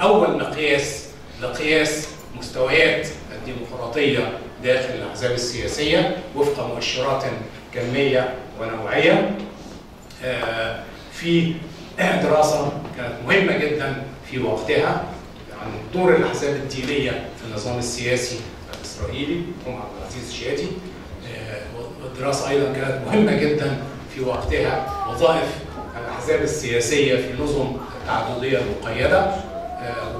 أول مقياس لقياس مستويات الديمقراطية داخل الأحزاب السياسية وفق مؤشرات كمية ونوعية. آه، في دراسة كانت مهمة جدا في وقتها عن دور الأحزاب الدينية في النظام السياسي الإسرائيلي هم عبد العزيز الشياتي. آه، والدراسة أيضا كانت مهمة جدا في وقتها. وظائف الأحزاب السياسية في نظم التعددية المقيدة.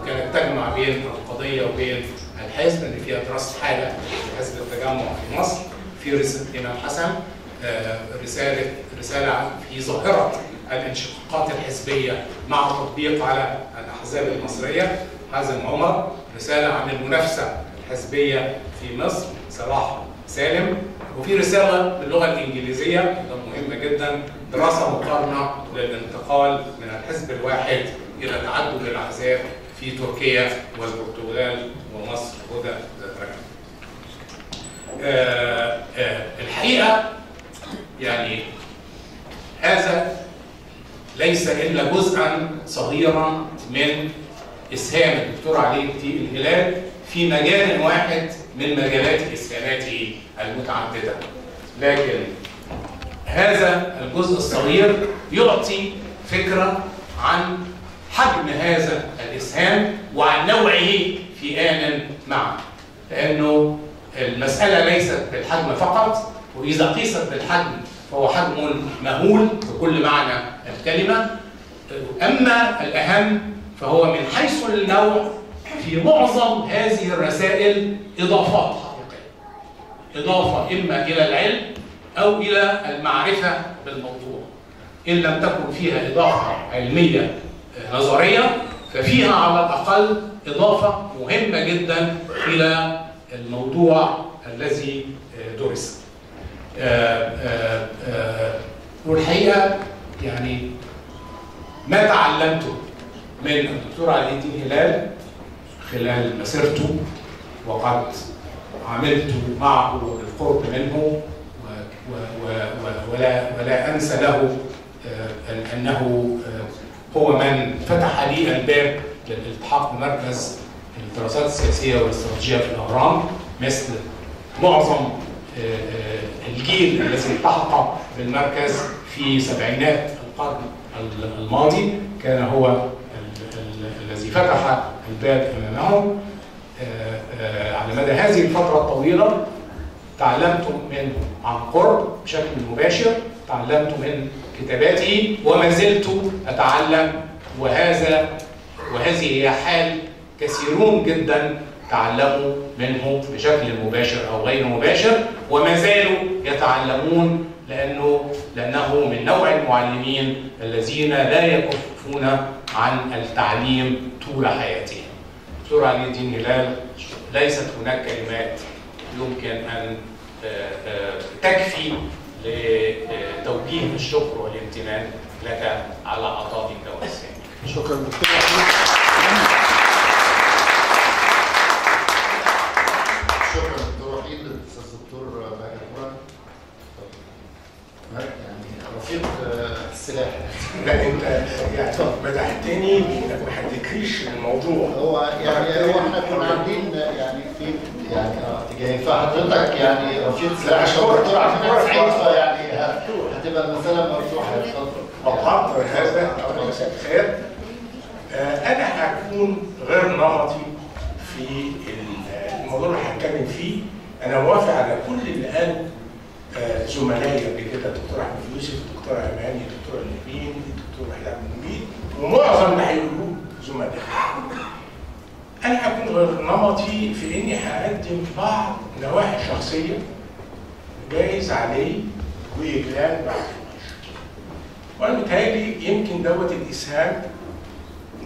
وكانت تجمع بين القضية وبين الحزب اللي فيها دراسه حالة لحزب التجمع في مصر. في رسالة الامام حسن آه، رساله رسالة في ظاهرة الانشقاقات الحزبية مع تطبيق على الأحزاب المصرية. حازم عمر رسالة عن المنافسة الحزبية في مصر صلاح سالم. وفي رسالة باللغة الإنجليزية مهمة جدا دراسة مقارنة للانتقال من الحزب الواحد إلى تعدد الأحزاب في تركيا والبرتغال ومصر هدى ذات. آه، آه، الحقيقة يعني هذا ليس إلا جزءا صغيرا من إسهام الدكتور علي الدين الهلال في مجال واحد من مجالات إسهاماته المتعددة لكن هذا الجزء الصغير يعطي فكرة عن حجم هذا الإسهام وعن نوعه في ان معا. لأنه المسألة ليست بالحجم فقط وإذا قيست بالحجم فهو حجم مهول بكل معنى الكلمة. أما الأهم فهو من حيث النوع في معظم هذه الرسائل إضافات حقيقية. إضافة إما إلى العلم أو إلى المعرفة بالموضوع. إن لم تكن فيها إضافة علمية نظرية ففيها على الأقل إضافة مهمة جدا إلى الموضوع الذي درس. والحقيقة يعني ما تعلمته من الدكتور علي الدين هلال خلال مسيرته وقد عملت معه بالقرب منه ولا ولا انسى له أنه هو من فتح لي الباب للالتحاق بمركز الدراسات السياسية والاستراتيجية في الاهرام مثل معظم الجيل الذي التحق بالمركز في سبعينات القرن الماضي. كان هو الذي فتح الباب أمامه. على مدى هذه الفترة الطويلة تعلمت منه عن قرب بشكل مباشر تعلمت من كتاباته وما زلت أتعلم وهذا وهذه هي حال كثيرون جدا تعلموا منه بشكل مباشر أو غير مباشر وما زالوا يتعلمون لأنه لأنه من نوع المعلمين الذين لا يكفون عن التعليم طول حياتهم. دكتور علي الدين هلال ليست هناك كلمات يمكن أن تكفي لتوجيه الشكر والامتنان لك على عطائك وإحسانك. شكرا. دكتور شكرا دكتور وحيد الاستاذ يعني رفيق السلاح. لا انت يعني مدحتني بانك ما حددتليش الموضوع. هو يعني هو إحنا كنا عاملين يعني في يعني اتجاهين فحضرتك يعني رفيق سلاح عشان الدكتور عارفين سعيد فيعني هتبقى المسألة مفتوحة. اتفضل. هذا خير أنا هكون غير نمطي في الموضوع اللي هتكلم فيه. أنا موافق على كل اللي زملائي قبل كده الدكتور أحمد يوسف الدكتور أماني الدكتور لبين الدكتور عبد المجيد ومعظم اللي هيقولوه زملائي أنا هكون غير نمطي في إني هقدم بعض نواحي شخصية جايز عليه وإجلال بعد وأنا متهيألي يمكن دوت الاسهام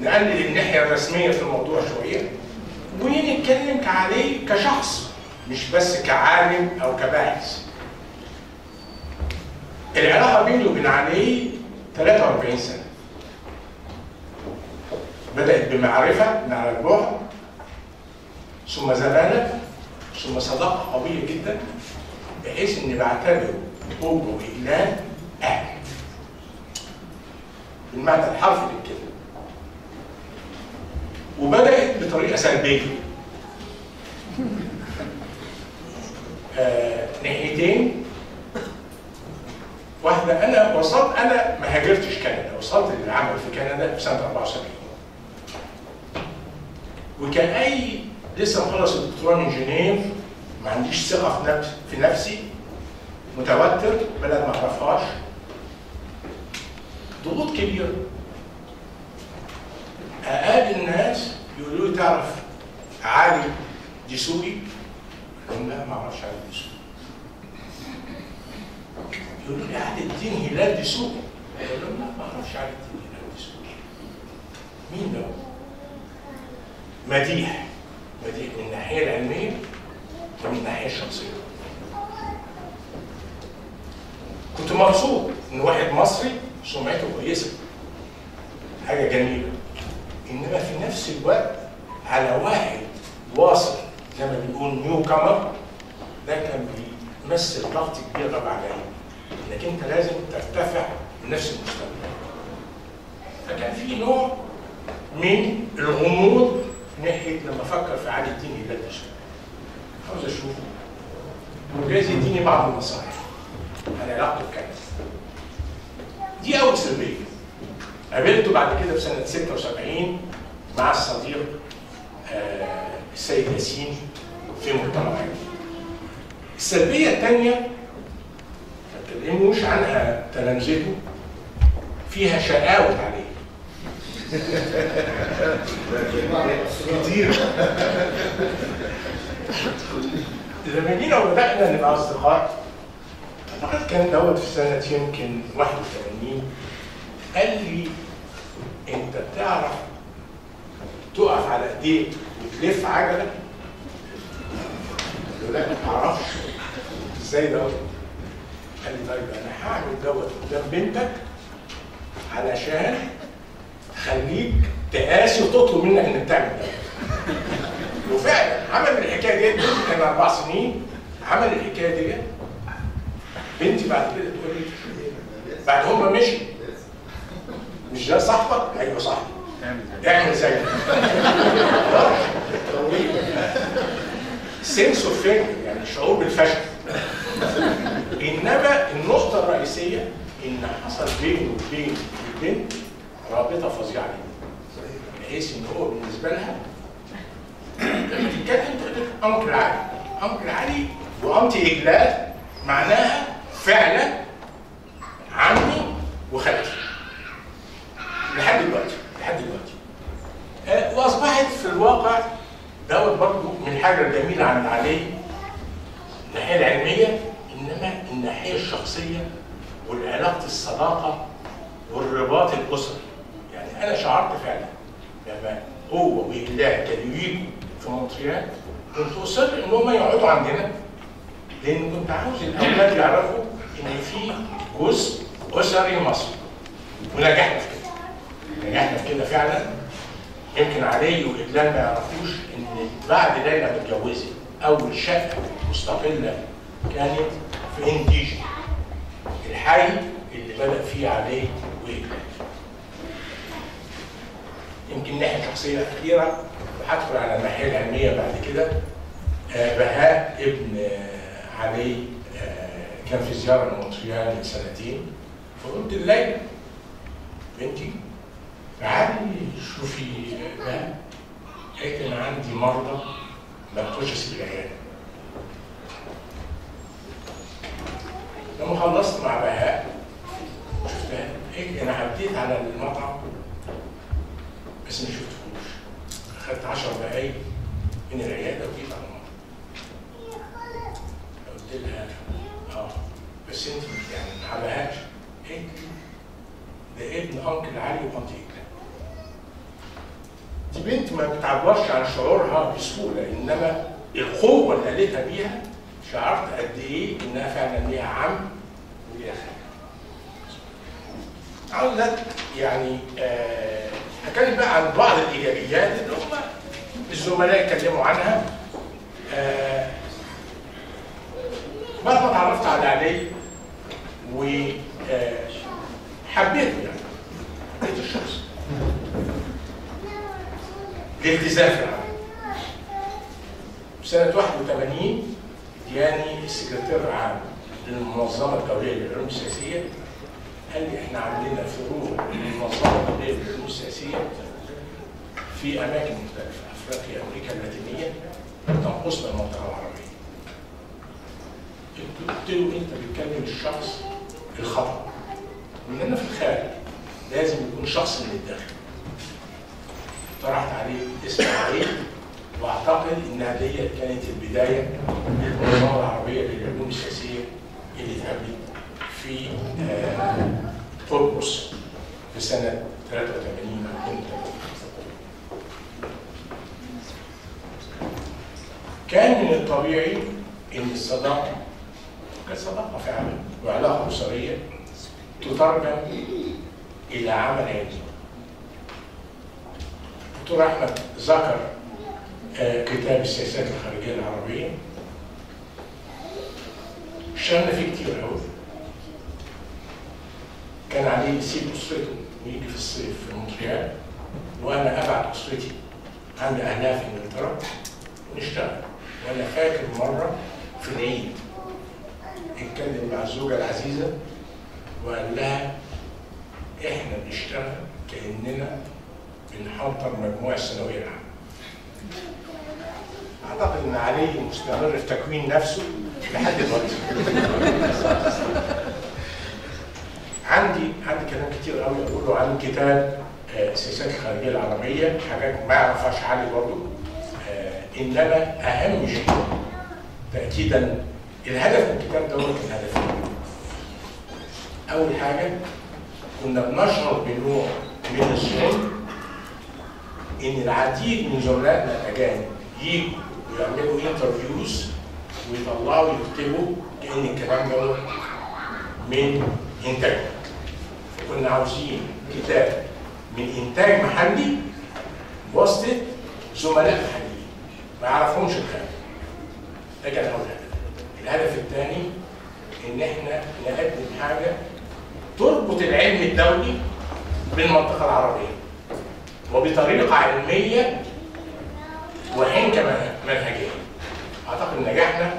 نقلل الناحية الرسمية في الموضوع شوية ونتكلم عليه كشخص مش بس كعالم أو كباحث. العلاقة بيني وبين علي 43 سنة. بدأت بمعرفة من على البعد ثم زماله ثم صداقة قوية جدا بحيث إني بعتبره حب واجلال أهل. بالمعنى الحرفي للكلمه وبدأت بطريقة سلبية آه ناحيتين واحدة أنا وصلت أنا ما هاجرتش كندا وصلت للعمل في كندا في سنة 74 وكأي لسه مخلص الدكتوراه من جنيف ما عنديش ثقة في نفسي في نفسي متوتر بلد ما أعرفهاش. ضغوط كبيرة. أقابل ناس يقولوا لي تعرف علي دسوقي؟ أقول لهم لا ما أعرفش علي دسوقي يقولوا لي علي الدين هلال دسوقي أقول لهم لا ما أعرفش علي الدين هلال دسوقي مين ده؟ مديح. مديح من الناحية العلمية ومن الناحية الشخصية. كنت مبسوط إن واحد مصري سمعته كويسة. حاجة جميلة. إنما في نفس الوقت على واحد واصل زي ما بنقول نيو كامر ده كان بيمثل ضغط كبير طبعا عليا. انك انت لازم ترتفع لنفس المستوى. فكان في نوع من الغموض ناحية لما أفكر في علي الدين هلال شوية عاوز اشوفه وجايز يديني بعض النصائح. عن علاقته بكندا دي أول سلبيه قابلته بعد كده في سنه 76 مع الصديق آه السيد ياسين في مؤتمر السلبيه الثانية تكلموش عنها تلامذته فيها شقاوة عليه كتير لما جينا وبدأنا نبقى أصدقاء أعتقد كان دوت في سنه يمكن 81 قال لي أنت بتعرف تقف على إيديك وتلف عجلة؟ قلت له لا ما أعرفش إزاي دوت؟ قال لي طيب أنا هعمل دوت قدام بنتك علشان خليك تقاسي وتطلب منك إنك تعمل ده. وفعلا عمل الحكاية ديت بنتي كان أربع سنين عمل الحكاية ديت. بنتي بعد كده تقول لي بعد هما مشي مش ده صاحبك؟ أيوه صاحبي. اعمل زيه sense of يعني شعور بالفشل. إنما النقطة الرئيسية إن حصل بينه وبين البنت رابطة فظيعة جدا. بحيث إن هو بالنسبة لها لما تتكلم تقول uncle علي. uncle علي و aunty اجلال معناها فعلا عمي وخالتي. لحد دلوقتي لحد دلوقتي. آه وأصبحت في الواقع دوت برضه من الحاجة الجميلة عند علي. الناحية العلمية إنما الناحية الشخصية والعلاقة الصداقة والرباط الأسري. يعني أنا شعرت فعلا لما هو واجلال كانوا يجوا في مونتريال كنت اصر إن هم يقعدوا عندنا لأن كنت عاوز الأولاد يعرفوا إن في جزء أسري مصري. ونجحنا في كده. نجحنا في كده فعلا. يمكن علي واجلال ما يعرفوش إن بعد ليلى متجوزة أول شقة مستقلة كانت في إنديجي الحي اللي بدأ فيه علي واجلال يمكن ناحيه شخصية أخيرة وهدخل على الناحيه العلمية بعد كده. آه بهاء ابن آه علي آه كان في زيارة لمونتريال من سنتين. فقلت لليلى بنتي تعالي شوفي بهاء قالت أنا عندي مرضى ما بقدرش اسيب لما خلصت مع بهاء شفتها قالت أنا عديت على المطعم بس ما شفتهوش. خدت 10 دقايق من العيادة وجيت على المطعم. قلت لها آه بس أنت يعني ما حبهاش. قالت لي ده ابن أنكل علي وانتي دي بنت ما بتعبرش عن شعورها بسهولة إنما القوة اللي قالتها بيها شعرت قد إيه إنها فعلا ليها عم وليها خال. عاوز يعني آه هتكلم بقى عن بعض الإيجابيات اللي هم الزملاء اتكلموا عنها آه ما اتعرفت على علي وحبيته يعني حبيت الشخص الالتزام في العمل. سنة 81 جاني السكرتير العام للمنظمة الدولية للعلوم السياسية قال لي إحنا عندنا فروع للمنظمة الدولية للعلوم السياسية في أماكن مختلفة أفريقيا أمريكا اللاتينية تنقصنا المنطقة العربية. قلت له أنت بتكلم الشخص الخطأ. إننا في الخارج لازم يكون شخص من الداخل. طرحت عليه اسم عليه وأعتقد انها دي كانت البداية للمنظمه العربية للعلوم السياسية اللي اتقابلت في آه، قبرص في سنة 83 أو 82 كان من الطبيعي إن الصداقة كانت صداقة فعلا وعلاقة أسرية تترجم إلى عمل علمي. دكتور أحمد ذكر كتاب السياسات الخارجية العربية. اشتغلنا فيه كتير قوي. كان عليه يسيب أسرته ويجي في الصيف في مونتريال وأنا أبعت أسرتي عند أهلها في إنجلترا ونشتغل. وأنا فاكر مرة في العيد اتكلم مع الزوجة العزيزة وقال لها إحنا بنشتغل كأننا بنحضر مجموع الثانوية العامة. أعتقد إن علي مستمر في تكوين نفسه لحد دلوقتي. عندي عندي كلام كتير قوي اقوله عن كتاب آه، السياسات الخارجية العربية حاجات ما يعرفهاش علي برضه. آه، إنما أهم شيء تاكيدا الهدف من الكتاب ده هو كان هدفين أول حاجة كنا بنشعر بنوع من الظلم إن العديد من زملائنا الأجانب يجوا ويعملوا انترفيوز ويطلعوا يكتبوا كأن الكلام ده من إنتاج. كنا عاوزين كتاب من إنتاج محلي وسط زملاء محليين. ما يعرفهمش الخارج ده كان أول هدف. الهدف الثاني إن إحنا نقدم حاجة تربط العلم الدولي بالمنطقة العربية. وبطريقة علمية وحنكه منهجيه. أعتقد نجاحنا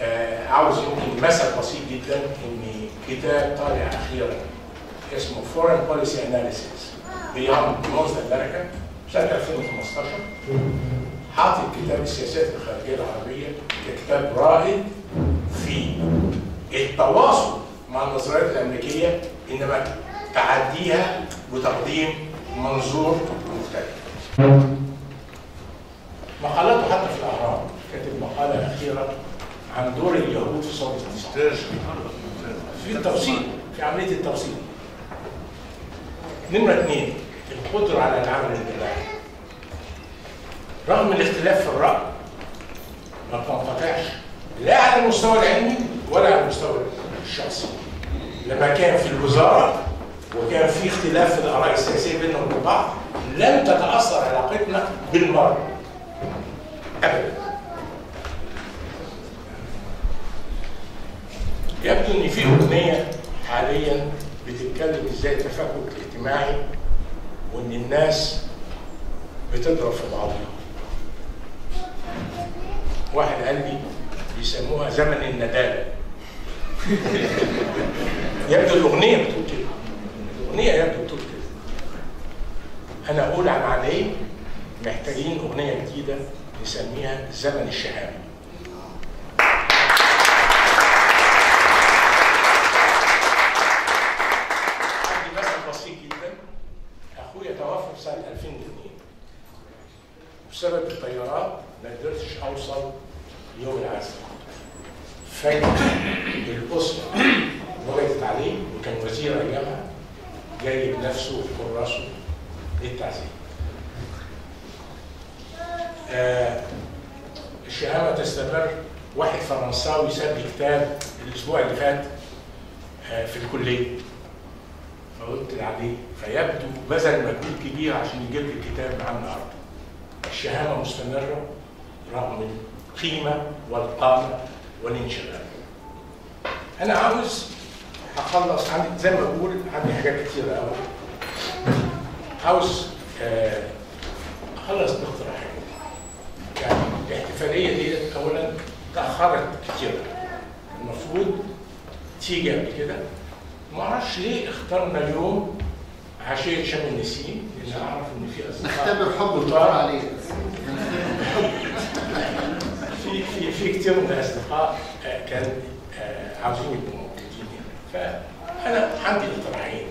آه، عاوز يمكن مثل بسيط جدا إن كتاب طالع أخيرا اسمه Foreign Policy Analysis Beyond North America سنة 2015 حاطط كتاب السياسات الخارجية العربية ككتاب رائد في التواصل مع النظريات الأمريكية إنما تعديها وتقديم منظور مختلف. مقالاته حتى في الاهرام كاتب مقاله اخيره عن دور اليهود في ثوره النصارى. في التوصيل في عملية التوصيل. نمرة اثنين القدرة على العمل الجماعي. رغم الاختلاف في الرأي ما بتنقطعش لا على المستوى العلمي ولا على المستوى الشخصي. لما كان في الوزارة وكان في اختلاف في الآراء السياسية بيننا وبين بعض لم تتأثر علاقتنا بالمرة ابدا. يبدو إن في أغنية حاليا بتتكلم إزاي التفكك الاجتماعي وإن الناس بتضرب في بعضها. واحد قال لي بيسموها زمن الندالة. يبدو الأغنية بتقول كده. الأغنية يبدو بتقول كده. أنا أقول عن علي محتاجين أغنية جديدة نسميها زمن الشهامة. عندي مثل بسيط جدا. أخويا توفى في سنة 2002 بسبب الطيارات ما قدرتش أوصل يوم العزل فجأة الأسرة وجدت عليه وكان وزير أيامها جاي بنفسه وكراسه للتعزية. آه الشهامة تستمر واحد فرنساوي ساب كتاب الأسبوع اللي فات آه في الكلية فقلت عليه فيبدو بذل مجهود كبير عشان يجيب لي الكتاب معاه النهارده. الشهامة مستمرة رغم القيمة والقامة والانشغال. أنا عاوز أخلص عندي زي ما بقول عندي حاجات كتيرة أوي. عاوز آه أخلص باقتراحين يعني الاحتفالية دي اولا تأخرت كتير. المفروض تيجي قبل كده. ما أعرفش ليه اخترنا اليوم عشيه شم النسيم لأن أعرف إن في أصدقاء نختبر حب كتار. عليه. في في في كتير من الأصدقاء آه، كان آه، عاوزين يبقوا موجودين هنا فأنا عندي اقتراحين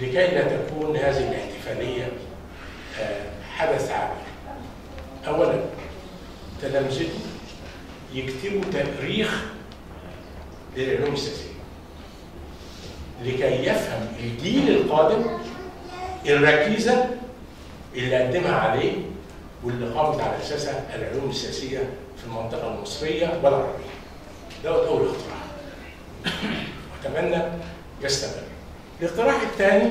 لكي لا تكون هذه الاحتفالية آه، حدث عابر. اولا تلامذته يكتبوا تاريخ للعلوم السياسيه لكي يفهم الجيل القادم الركيزة اللي قدمها عليه واللي قامت على أساسها العلوم السياسيه في المنطقة المصرية والعربيه. دوت أول اقتراح. واتمنى يستمر. الاقتراح الثاني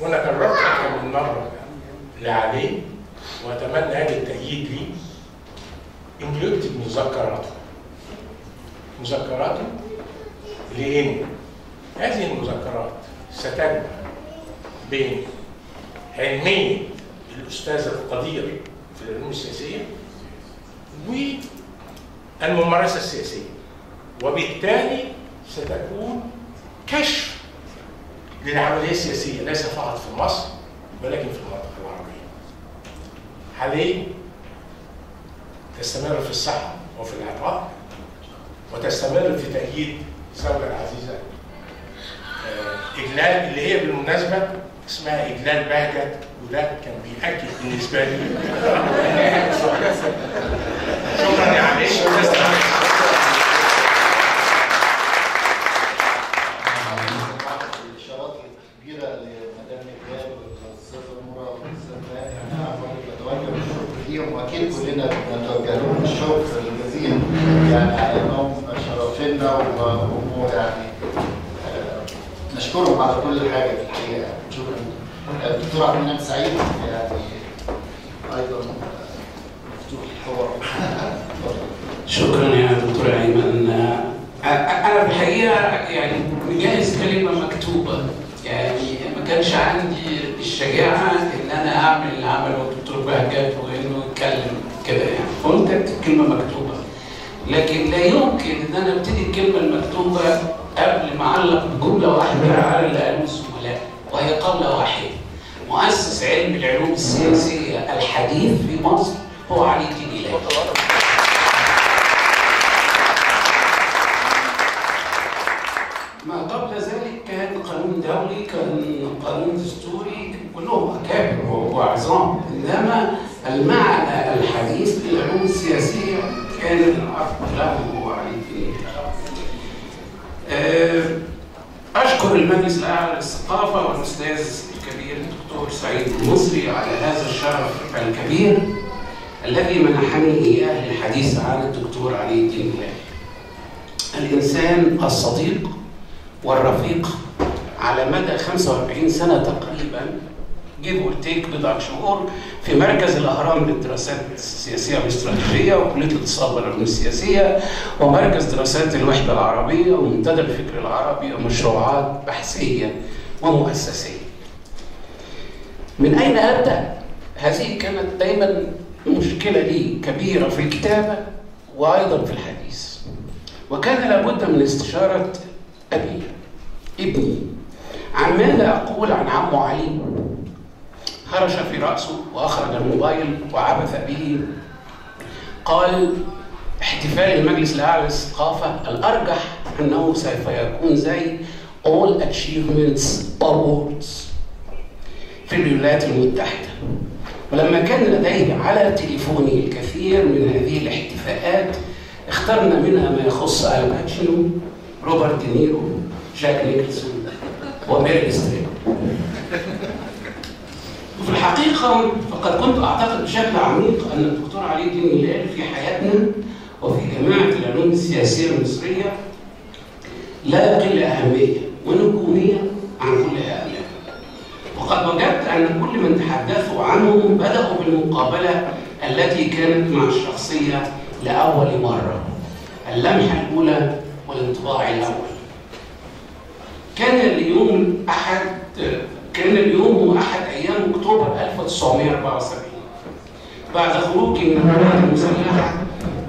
وأنا كررت أكثر من مرة اللي عليه وأتمنى هذا التأييد لي. انه يكتب مذكراته. مذكراته لأن هذه المذكرات ستجمع بين علميه الأستاذ القدير في العلوم السياسية والممارسة السياسية. وبالتالي ستكون كشف للعملية السياسية ليس فقط في مصر ولكن في المنطقة. عليه تستمر في الصحة وفي العطاء وتستمر في تأييد الزوجة العزيزة. آه، إجلال اللي هي بالمناسبة اسمها إجلال بهجت وده كان بيأكد بالنسبة لي. شكرا يا علي. والعلوم السياسية ومركز دراسات الوحدة العربية ومنتدى الفكر العربي ومشروعات بحثية ومؤسسية. من أين أبدأ؟ هذه كانت دايما مشكلة لي كبيرة في الكتابة وأيضا في الحديث. وكان لابد من استشارة أبي ابني عن ماذا أقول عن عمه علي هرش في رأسه وأخرج الموبايل وعبث به قال احتفال المجلس الأعلى للثقافة الأرجح أنه سوف يكون زي All Achievements Awards في الولايات المتحدة. ولما كان لديه على تليفوني الكثير من هذه الاحتفاءات اخترنا منها ما يخص آل باتشينو روبرت دينيرو جاك نيكلسون وميريل ستريب. وفي الحقيقة فقد كنت أعتقد بشكل عميق أن الدكتور علي الدين في حياتنا وفي جماعة العلوم السياسية المصرية لا يقل أهمية ونجومية عن كل هؤلاء. وقد وجدت أن كل من تحدثوا عنهم بدأوا بالمقابلة التي كانت مع الشخصية لأول مرة اللمحة الأولى والانطباع الأول. كان اليوم أحد كان اليوم هو أحد أيام أكتوبر 1974 بعد خروجي من القوات المسلحة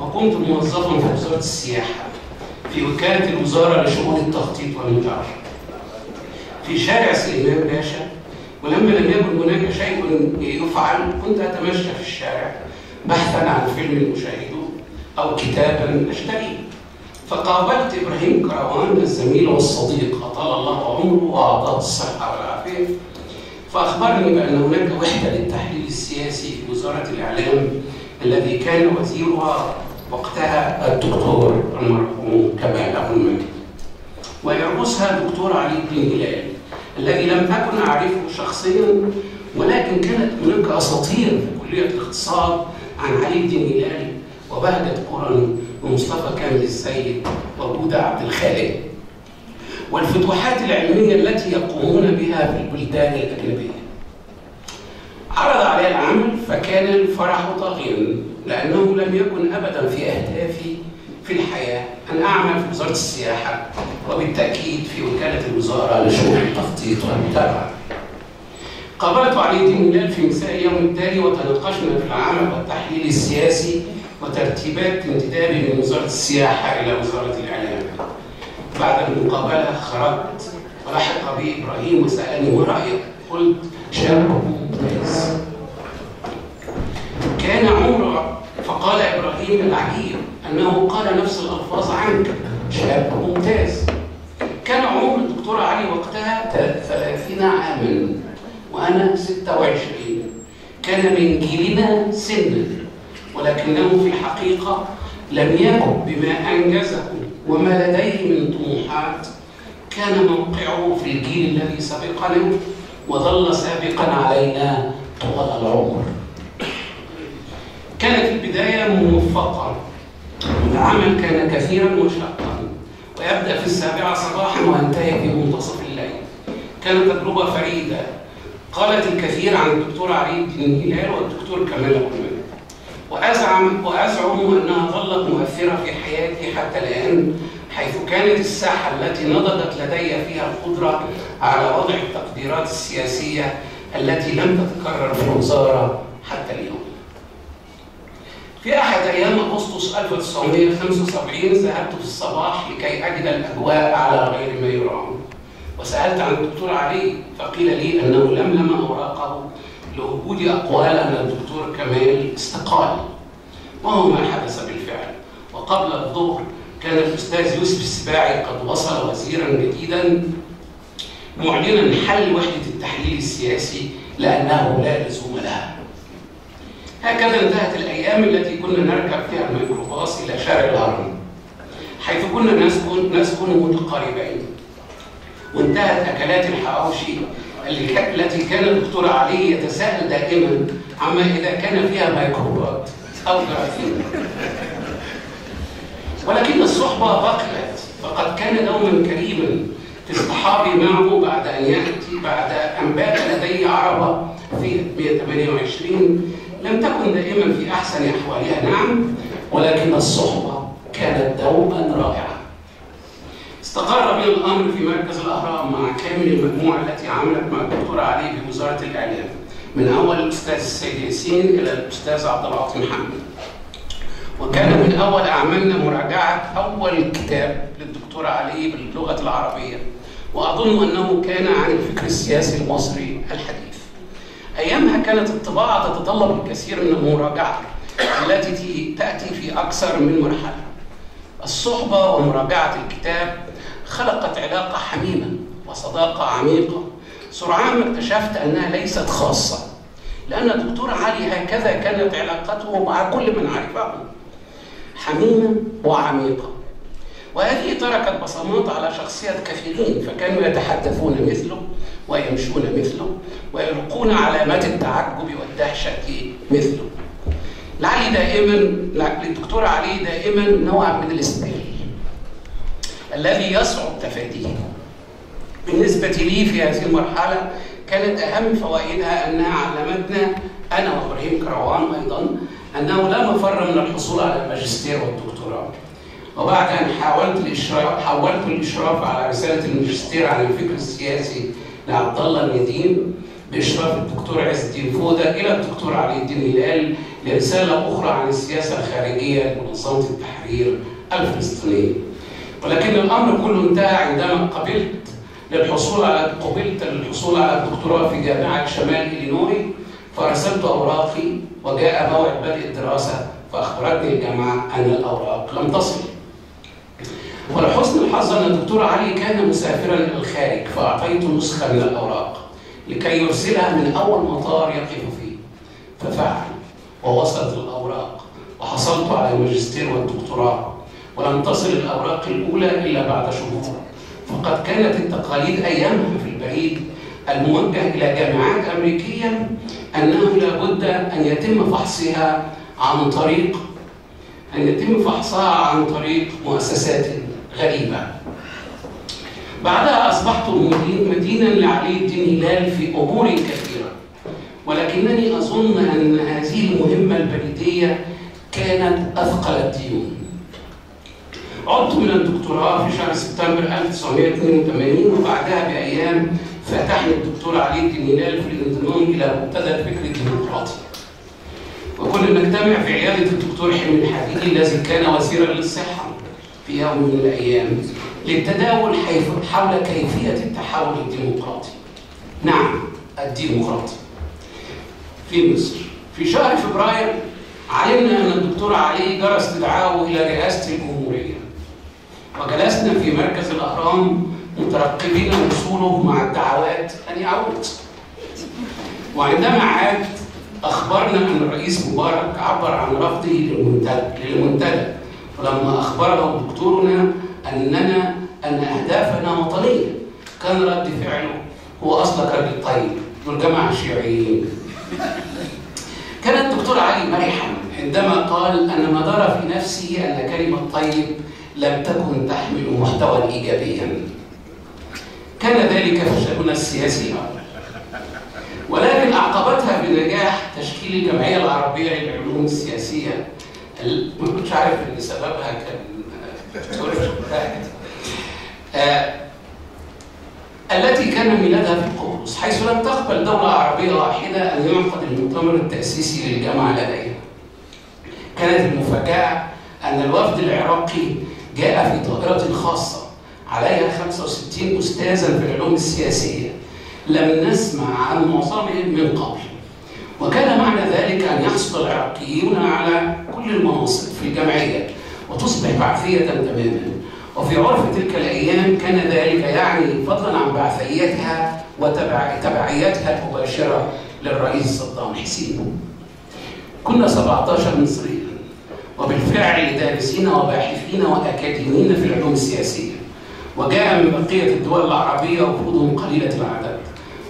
وكنت موظفا في وزارة السياحة في وكالة الوزارة لشؤون التخطيط والمتابعة في شارع سليمان باشا ولما لم يكن هناك شيء يفعل كنت أتمشى في الشارع بحثا عن فيلم أشاهده أو كتابا أشتريه. فقابلت إبراهيم كروان الزميل والصديق أطال الله عمره وأعطاه الصحة والعافية. فأخبرني بأن هناك وحدة للتحليل السياسي في وزارة الإعلام الذي كان وزيرها وقتها الدكتور المرحوم كمال أبو المجد. ويرأسها الدكتور علي الدين هلال الذي لم أكن أعرفه شخصيا ولكن كانت هناك أساطير في كلية الاقتصاد عن علي الدين هلال وبهجة قرن ومصطفى كامل السيد وبودة عبد الخالق. والفتوحات العلمية التي يقومون بها في البلدان الأجنبية. فكان الفرح طاغيا لأنه لم يكن أبدا في أهدافي في الحياة. أن أعمل في وزارة السياحة وبالتأكيد في وكالة الوزارة لشؤون التخطيط والمتابعة. قابلت علي الدين هلال في مساء اليوم التالي وتناقشنا في العمل والتحليل السياسي وترتيبات انتدابي من وزارة السياحة إلى وزارة الإعلام. بعد المقابلة خرجت ولحق بي إبراهيم وسألني ما رأيك؟ قلت شاب ممتاز كان عمره فقال إبراهيم العجيب أنه قال نفس الألفاظ عنك. شاب ممتاز. كان عمر الدكتور علي وقتها 30 عاما وأنا 26 كان من جيلنا سنا ولكنه في الحقيقة لم يكن بما أنجزه وما لديه من طموحات. كان موقعه في الجيل الذي سبقنا وظل سابقا علينا طوال العمر. كانت البداية موفقة. العمل كان كثيرا وشاقا. ويبدأ في السابعة صباحا وينتهي في منتصف الليل. كانت تجربة فريدة. قالت الكثير عن الدكتور علي الدين هلال والدكتور كمال أبو وأزعم وأزعم أنها ظلت مؤثرة في حياتي حتى الآن حيث كانت الساحة التي نضجت لدي فيها القدرة على وضع التقديرات السياسية التي لم تتكرر في الوزارة حتى اليوم. في أحد أيام أغسطس 1975 ذهبت في الصباح لكي أجد الأجواء على غير ما يرام. وسألت عن الدكتور علي فقيل لي أنه لملم أوراقه لوجود أقوال أن الدكتور كمال استقال. وهو ما حدث بالفعل؟ وقبل الظهر كان الأستاذ يوسف السباعي قد وصل وزيرا جديدا معلنا حل وحدة التحليل السياسي لأنه لا لزوم لها. هكذا انتهت الأيام التي كنا نركب فيها الميكروباص إلى شارع الهرم حيث كنا نسكن نسكن متقاربين. وانتهت أكلات الحواوشي التي كان الدكتور علي يتساءل دائما عما إذا كان فيها ميكروبات أو جراثيم. ولكن الصحبة بقيت فقد كان دوما كريما في اصطحابي معه بعد أن يأتي بعد أن بات لدي عربة في 128 لم تكن دائما في أحسن أحوالها نعم ولكن الصحبة كانت دوما رائعة. استقر بي الأمر في مركز الأهرام مع كامل المجموعة التي عملت مع الدكتور علي بوزاره الإعلام من أول الأستاذ السيد ياسين إلى الأستاذ عبد العاطي محمد. وكان من أول أعمالنا مراجعة أول كتاب للدكتور علي باللغة العربية وأظن أنه كان عن الفكر السياسي المصري الحديث. أيامها كانت الطباعة تتطلب الكثير من المراجعه التي تأتي في أكثر من مرحلة. الصحبة ومراجعة الكتاب خلقت علاقة حميمة وصداقة عميقة. سرعان ما اكتشفت أنها ليست خاصة لأن الدكتور علي هكذا كانت علاقته مع كل من عرفه حميمة وعميقة. وهذه تركت بصمات على شخصية كثيرين فكانوا يتحدثون مثله ويمشون مثله ويلقون علامات التعجب والدهشة مثله. لعلي دائما للدكتور علي دائما نوع من الاستيل الذي يصعب تفاديه. بالنسبة لي في هذه المرحلة كانت أهم فوائدها أنها علمتنا أنا وإبراهيم كروان أيضا أنه لا مفر من الحصول على الماجستير والدكتوراه. وبعد أن حاولت الإشراف حولت الإشراف على رسالة الماجستير عن الفكر السياسي لعبد الله النديم بإشراف الدكتور عز الدين فودة إلى الدكتور علي الدين هلال لرسالة أخرى عن السياسة الخارجية لمنظمة التحرير الفلسطينية. ولكن الأمر كله انتهى عندما قبلت للحصول على قبلت للحصول على الدكتوراه في جامعة شمال إلينوي فرسلت أوراقي وجاء موعد بدء الدراسة فأخبرتني الجامعة أن الأوراق لم تصل. ولحسن الحظ أن الدكتور علي كان مسافرا إلى الخارج فأعطيته نسخة من الأوراق لكي يرسلها من أول مطار يقف فيه. ففعل ووصلت الأوراق وحصلت على الماجستير والدكتوراه ولم تصل الأوراق الأولى إلا بعد شهور. فقد كانت التقاليد أيامها في البعيد الموجه إلى جامعات أمريكية أنه لابد أن يتم فحصها عن طريق أن يتم فحصها عن طريق مؤسسات غريبة. بعدها أصبحت مدينا لعلي الدين هلال في أمور كثيرة ولكنني أظن أن هذه المهمة البريدية كانت أثقل الديون. عدت من الدكتوراه في شهر سبتمبر 1982 وبعدها بأيام فتحني الدكتور علي الدين هلال في الانضمام إلى مبتدأ الفكر الديمقراطي وكنا نجتمع في عيادة الدكتور حلمي الحديدي الذي كان وزيرا للصحة في يوم من الأيام للتداول حول كيفية التحول الديمقراطي. نعم الديمقراطي. في مصر. في شهر فبراير علمنا أن الدكتور علي جرى استدعاؤه إلى رئاسة الجمهورية. وجلسنا في مركز الأهرام مترقبين وصوله مع الدعوات أن يعود. وعندما عاد أخبرنا أن الرئيس مبارك عبر عن رفضه للمنتدى ولما أخبره دكتورنا أننا أن أهدافنا وطنية كان رد فعله. هو أصلك راجل طيب دول جماعة الشيوعيين كان الدكتور علي مرحا عندما قال أن ما دار في نفسه أن كلمة طيب لم تكن تحمل محتوى إيجابيا. كان ذلك فشلنا السياسي ولكن أعقبتها بنجاح تشكيل الجمعية العربية للعلوم السياسية. ما كنتش عارف إن سببها كان آه التي كان ميلادها في قبرص حيث لم تقبل دولة عربية واحدة أن يعقد المؤتمر التأسيسي للجامعة لديها. كانت المفاجأة أن الوفد العراقي جاء في طائرة خاصة عليها 65 أستاذا في العلوم السياسية لم نسمع عن معظمهم من قبل. وكان معنى ذلك أن يحصل العراقيون على كل المناصب في الجمعية وتصبح بعثية تماما. وفي عرف تلك الأيام كان ذلك يعني فضلا عن بعثيتها وتبعيتها المباشرة للرئيس صدام حسين. كنا 17 مصريا وبالفعل دارسين وباحثين وأكاديميين في العلوم السياسية. وجاء من بقية الدول العربية وفودهم قليلة العدد.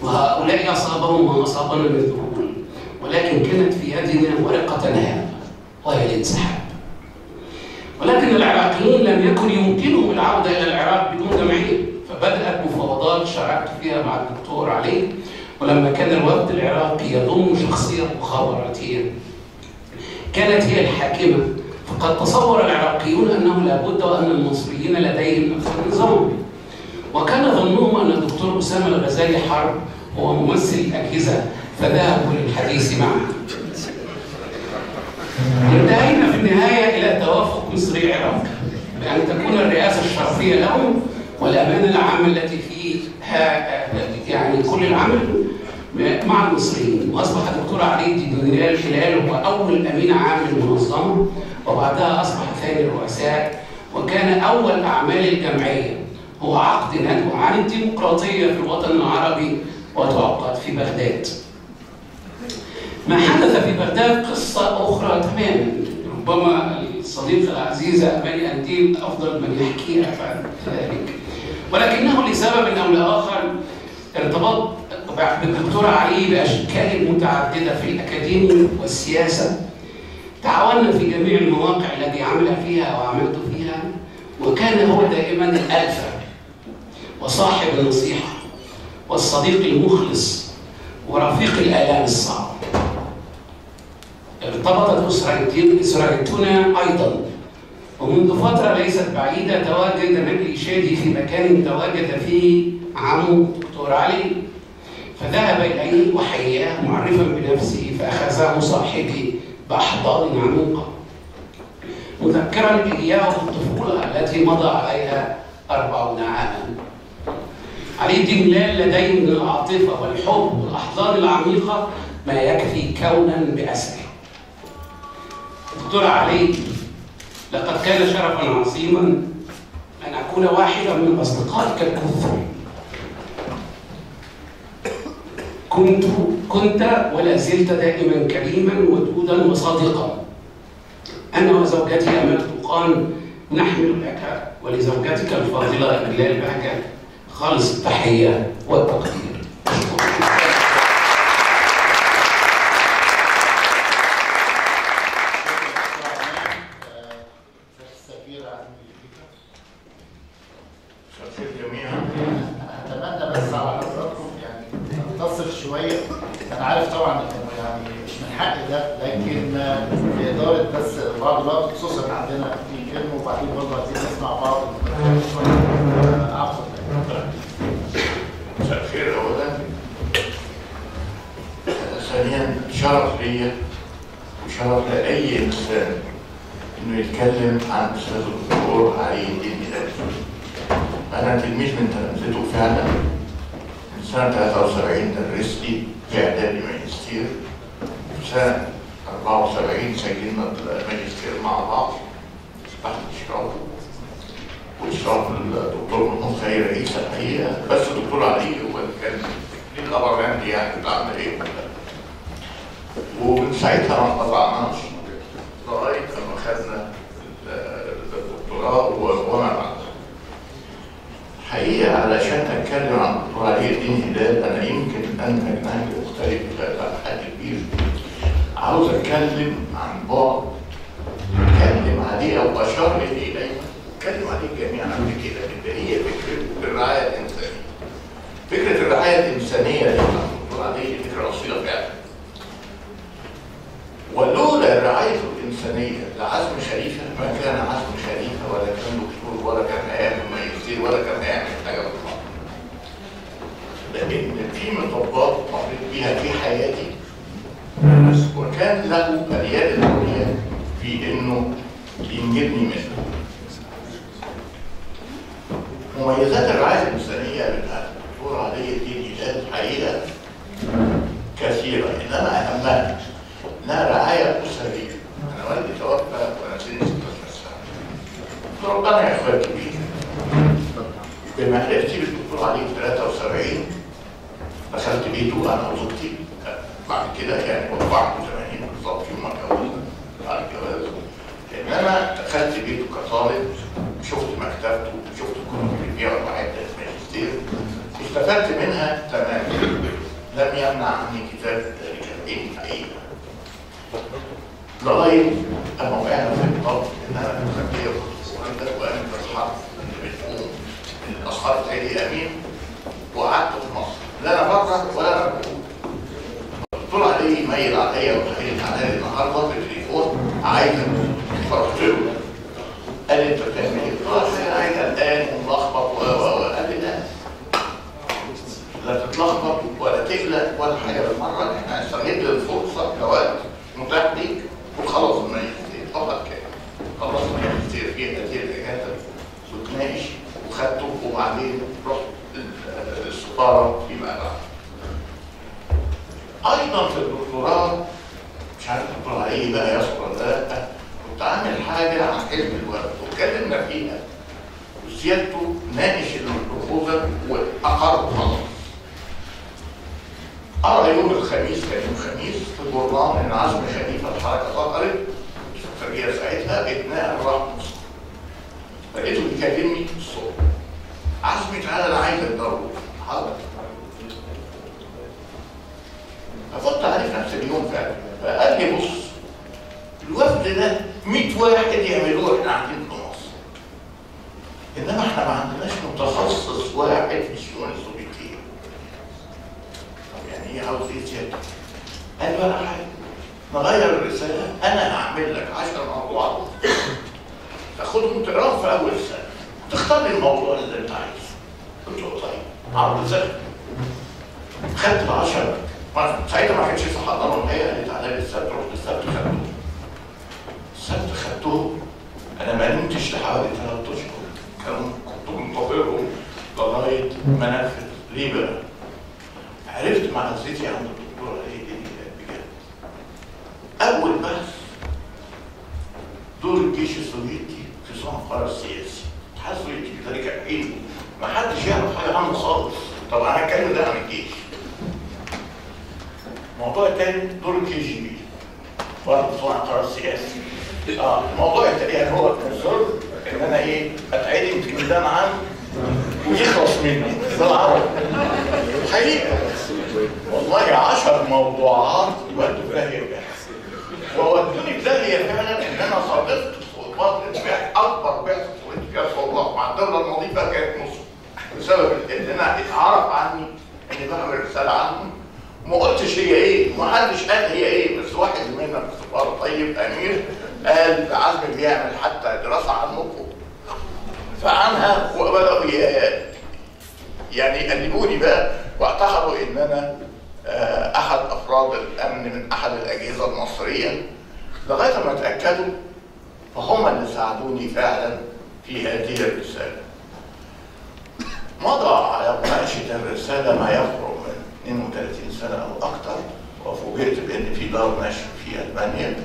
وهؤلاء أصابهم ما أصابنا من ذهول ولكن كانت في يدنا ورقة هامة وهي الانسحاب ولكن العراقيين لم يكن يمكنهم العودة إلى العراق بدون جمعية فبدأت مفاوضات شاركت فيها مع الدكتور علي ولما كان الوفد العراقي يضم شخصية مخابراتية كانت هي الحاكمة فقد تصور العراقيون أنه لابد وأن المصريين لديهم نفس النظام وكان ظنهم أن الدكتور أسامة الغزالي حرب هو ممثل الأجهزة فذهبوا للحديث معه. انتهينا في النهاية إلى توافق مصري عراقي بأن تكون الرئاسة الشرفية لهم والأمانة العامة التي فيها يعني كل العمل مع المصريين. وأصبح الدكتور علي الدين هلال هو أول أمين عام للمنظمة وبعدها أصبح ثاني الرؤساء وكان أول أعمال الجمعية هو عقد ندوة عن الديمقراطية في الوطن العربي وتعقد في بغداد. ما حدث في بغداد قصة أخرى؟ تماما ربما الصديق العزيز أماني أنديل أفضل من يحكيها عن ذلك. ولكنه لسبب أو لآخر ارتبط بالدكتور علي بأشكال متعددة في الأكاديمية والسياسة. تعاوننا في جميع المواقع التي عمل فيها وعملت فيها وكان هو دائما الألفة وصاحب النصيحة والصديق المخلص ورفيق الآلام الصعب. ارتبطت أسرتنا أيضا. ومنذ فترة ليست بعيدة تواجد نجل شادي في مكان تواجد فيه عمه دكتور علي. فذهب إليه وحياه معرفا بنفسه فأخذه صاحبي بأحضان عميقة مذكرا إياه بالطفولة التي مضى عليها أربعون عاما. علي الدملال لديه من العاطفة والحب والأحضان العميقة ما يكفي كونا بأسره. دكتور علي. لقد كان شرفا عظيما أن أكون واحدا من أصدقائك الكثر كنت كنت ولا زلت دائما كريما ودودا وصادقا. أنا وزوجتي أمال طوقان نحمل لك ولزوجتك الفاضلة إجلال بهجة خالص التحية والتقدير السفير عزمي الفكرة شكرا جميعا اتمنى بس على حضراتكم يعني نتصل شوية أنا عارف طبعا انه يعني مش من حقي ده لكن في اداره بس بعض الوقت خصوصا عندنا في كلمه وبعدين برضه عايزين نسمع بعض عفوا مساء الخير اولا ثانيا شرف ليا وشرف لاي انسان انه يتكلم عن أستاذ الدكتور علي الدين هلال أنا تلميذ من تلامذته فعلا من سنه 73 درست لي في اعدادي ماجستير في سنه 74 سجلنا الماجستير مع بعض تحت اشرافه واشراف الدكتور محمود خير رئيس الحقيقة بس الدكتور علي هو اللي كان عندي يعني بتاع إيه ومن ساعتها ما انقطعناش لغايه لما خدنا الدكتوراه وما بعد حقيقه علشان اتكلم عن الدكتور علي الدين هلال أنا يمكن انهج نهج مختلف على حد كبير عاوز اتكلم عن بعد. اشار اليه اتكلم عليه جميعا قبل كده اللي هي فكره الرعايه الانسانيه. فكره الرعايه الانسانيه اللي بنقول عليه فكره اصيله فعلا. ولولا الرعايه الانسانيه لعزم خليفه ما كان عزم خليفه ولا كان دكتور ولا كان هيعمل ماجستير ولا كان هيعمل حاجة بالمرة. لأن في مطبات مريت بيها في حياتي وكان له اليد العليا في إنه ينجدني منه. مميزات الرعاية الانسانيه بتاعت الدكتور علي الدين هلال الحقيقة كثيرة إنما أهمها إنها رعاية أسرية. أنا والدي توفى وأنا سني 16 سنه ربنا يا اخويا كبير بما عرفتي بالدكتور علي في 73 دخلت بيته أنا وزوجتي. بعد كده يعني هو 81 بالظبط يوم ما اتجوزنا بعد الجواز انما دخلت بيته كطالب شفت مكتبته شفت الكتب اللي فيها وبعد الماجستير استفدت منها تماما لم يمنع عني كتاب رجالين حقيقه لغاية أما وقعنا في الطب أنا كنت ليا وعندك وأنا بصحى اللي بتقوم الاسعار بتاعي أمين وقعدت في مصر. لا أنا بره ولا أنا بقول طلع عليه ميل عليا وحكيت عليا النهارده في التليفون له قال أنت بتعمل إيه؟ قلت له أنا قلقان وملخبط و قال لي لا. لا تتلخبط ولا تقلق ولا حاجة. بالمرة إحنا هنستغل الفرصة داهيه فعلا ان أنا صادفت صعوبات البحث اكبر بعثه صورت فيها صعوبات مع الدولة المضيفه كانت مصر بسبب إن أنا اتعرف عني اني بعمل رسالة عنهم. ما قلتش هي إيه ما حدش قال هي إيه بس واحد منا في السفاره طيب أمير قال عزمي بيعمل حتى دراسة عنكم فعنها وبدأوا يعني يقلبوني بقى واعتقدوا إن أنا آه، احد أفراد الأمن من أحد الأجهزة المصرية. لغايه ما اتاكدوا فهم اللي ساعدوني فعلا في هذه الرسالة. مضى على مناقشه الرسالة ما يقرب من 32 سنة أو أكثر وفوجئت بأن في دار نشر في ألمانيا.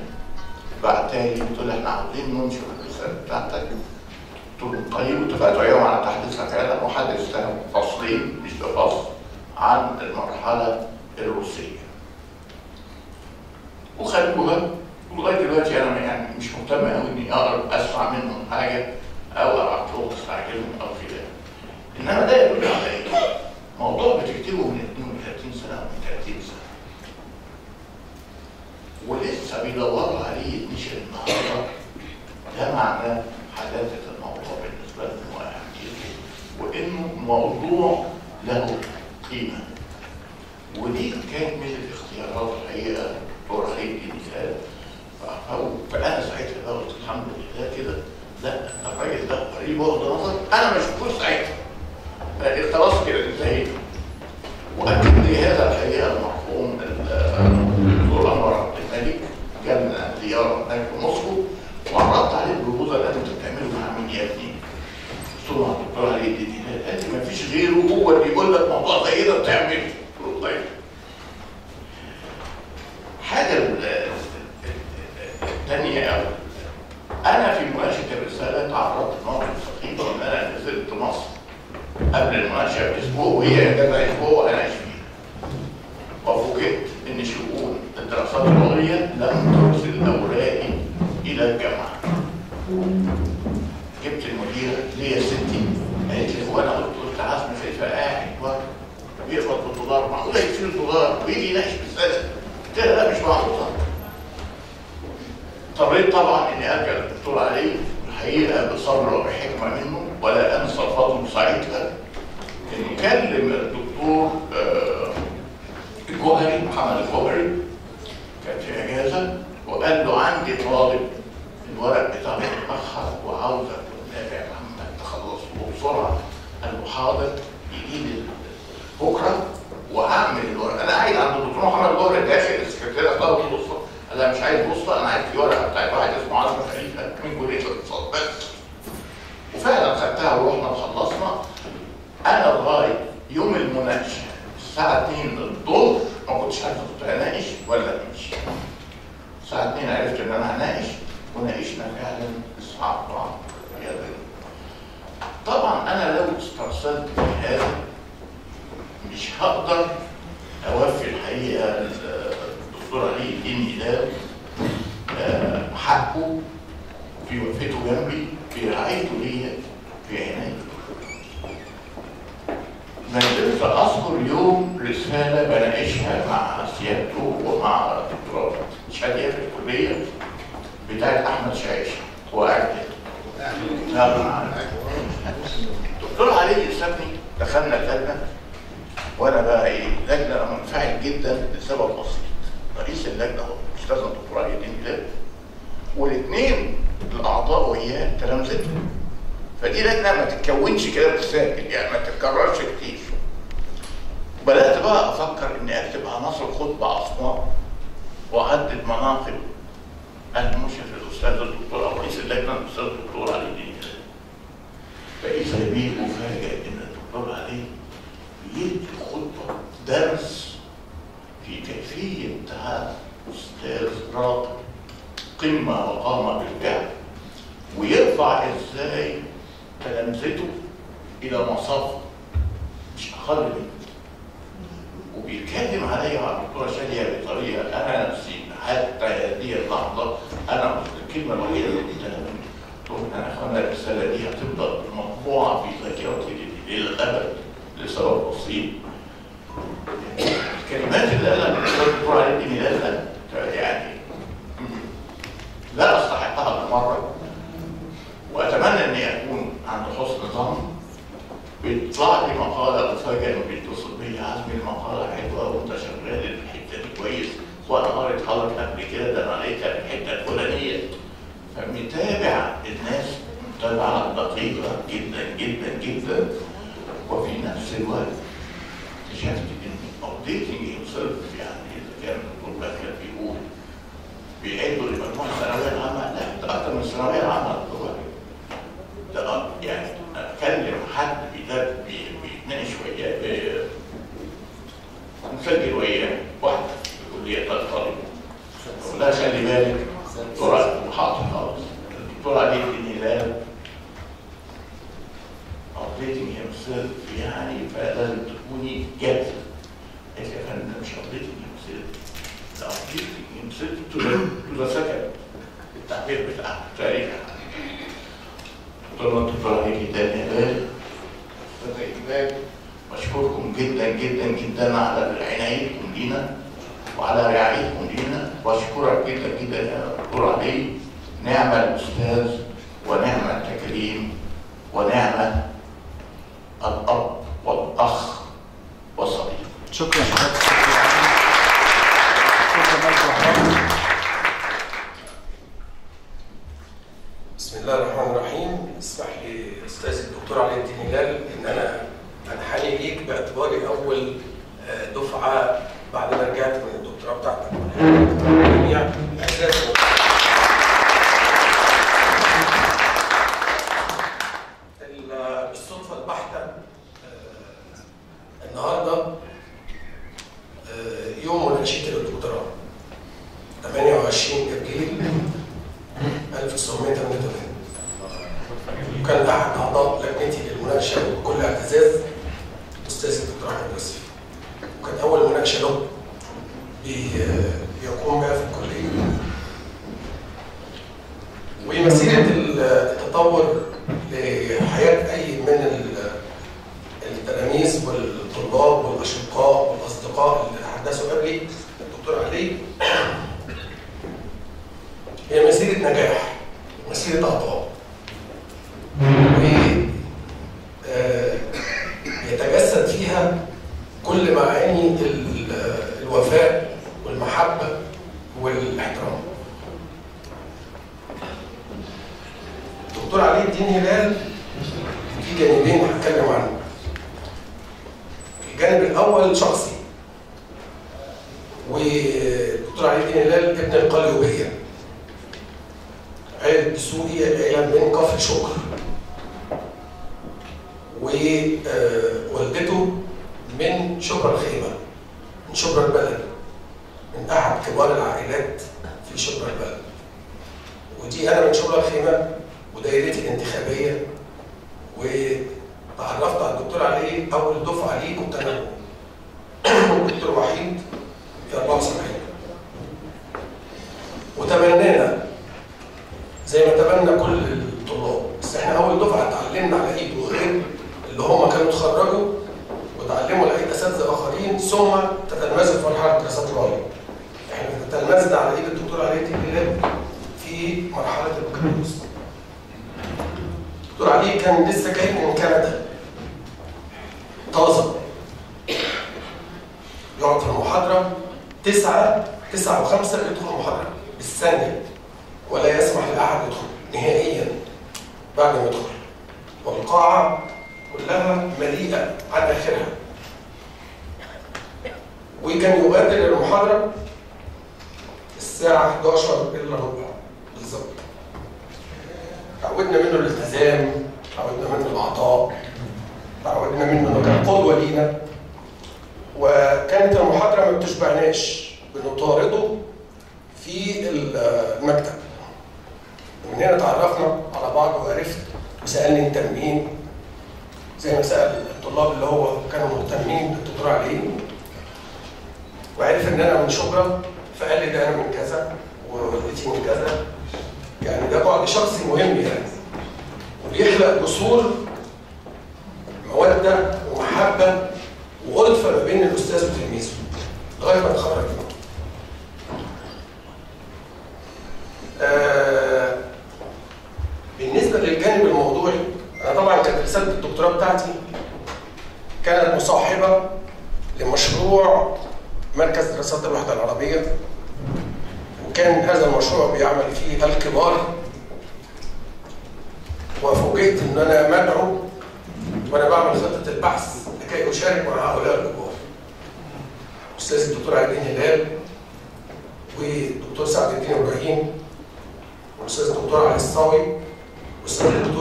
بعتالي قلت له إحنا عاوزين ننشر الرسالة بتاعتك. قلت له طيب واتفقت وياهم على تحديثها فعلا وحدثتها فصلين مش ده فصل عن المرحلة الروسية. وخدوها ولغايه دلوقتي أنا يعني مش مهتم قوي إني أقرأ اسمع منهم حاجة أو ابعت لهم استعجلهم أو ذلك إنما ده يدل على إيه؟ موضوع بتكتبه من 32 سنة أو من 30 سنة. ولسه بيدوروا عليه يتنشر النهارده. ده معناه حداثة الموضوع بالنسبة لهم واهميته وإنه موضوع له قيمة. ودي كانت من الاختيارات الحقيقة. دكتور علي مثال فانا ساعتها قلت الحمد لله كده. لا الراجل ده قريب واخد نظر أنا ما شفتوش ساعتها خلاص كده انتهينا وأكد لي هذا الحقيقة المرحوم الدكتور انور عبد الملك. كان زيارة هناك في موسكو. وعرضت عليه البروبوزال اللي أنتوا بتعملوا مع مين يا ابني؟ مع الدكتور علي الدين. قال لي ما فيش غيره هو اللي يقول لك موضوع زي ده بتعمله طيب حاجة الثانية قوي أنا في مناقشه الرسالة تعرضت لموقف سخيف ان أنا نزلت مصر قبل المناقشه بأسبوع وهي اجازه أسبوع وأنا عايش فيها وفوجئت إن شؤون الدراسات اللغويه لم ترسل اوراقي إلى الجامعة. جبت المديره ليه يا ستي قالت لي هو أنا قلت قلت عزم شايفة قاعد بره بيقبض بالدولار معقولة يشيل الدولار ويجي يناقش بالسلسله قلت لها مش معقول اضطريت طبعا إني أرجع للدكتور علي الحقيقة بصبر وبحكمة منه ولا أنسى فضله ساعتها انه كلم الدكتور آه، الجوهري محمد الجوهري كان في اجازه وقال له عندي طالب الورق بتاعه متأخر وعاوزك يا محمد تخلصه بسرعة قال له حاضر بكرة وهعمل الورق. أنا قاعد عند الدكتور محمد الجوهري داخل السكرتيره طلب لها مش عايز وسطى أنا عايز في ورقه بتاعت واحد اسمه عاصم خليفه من كلية الاقتصاد بس. وفعلا خدتها ورحنا وخلصنا. أنا لغاية يوم المناقشة الساعة 2 الظهر ما كنتش عارف كنت هناقش ولا مش الساعة 2 عرفت إن أنا هناقش وناقشنا فعلا الساعة 4 يا بني. طبعا أنا لو استرسلت في هذا مش هقدر اوفي الحقيقة الدكتور علي الدين هلال آه، حقه في وقفته جنبي في رعايته ليا في عنايته. ما قدرت أذكر يوم رسالة بناقشها مع سيادته ومع دكتور شاديه في الكليه بتاعت أحمد شايش. هو قاعد كده. لا ما عارف. دكتور علي سابني دخلنا اللجنه وأنا بقى إيه لجنة منفعل جدا لسبب بسيط. رئيس اللجنة هو الاستاذ الدكتور علي الدين هلال والاثنين الأعضاء وياه تلامذته فدي لجنة ما تتكونش كده بالساهل يعني ما تتكررش كتير. بدأت بقى أفكر إني اكتب عناصر خطبه اسمر واحدد مناقب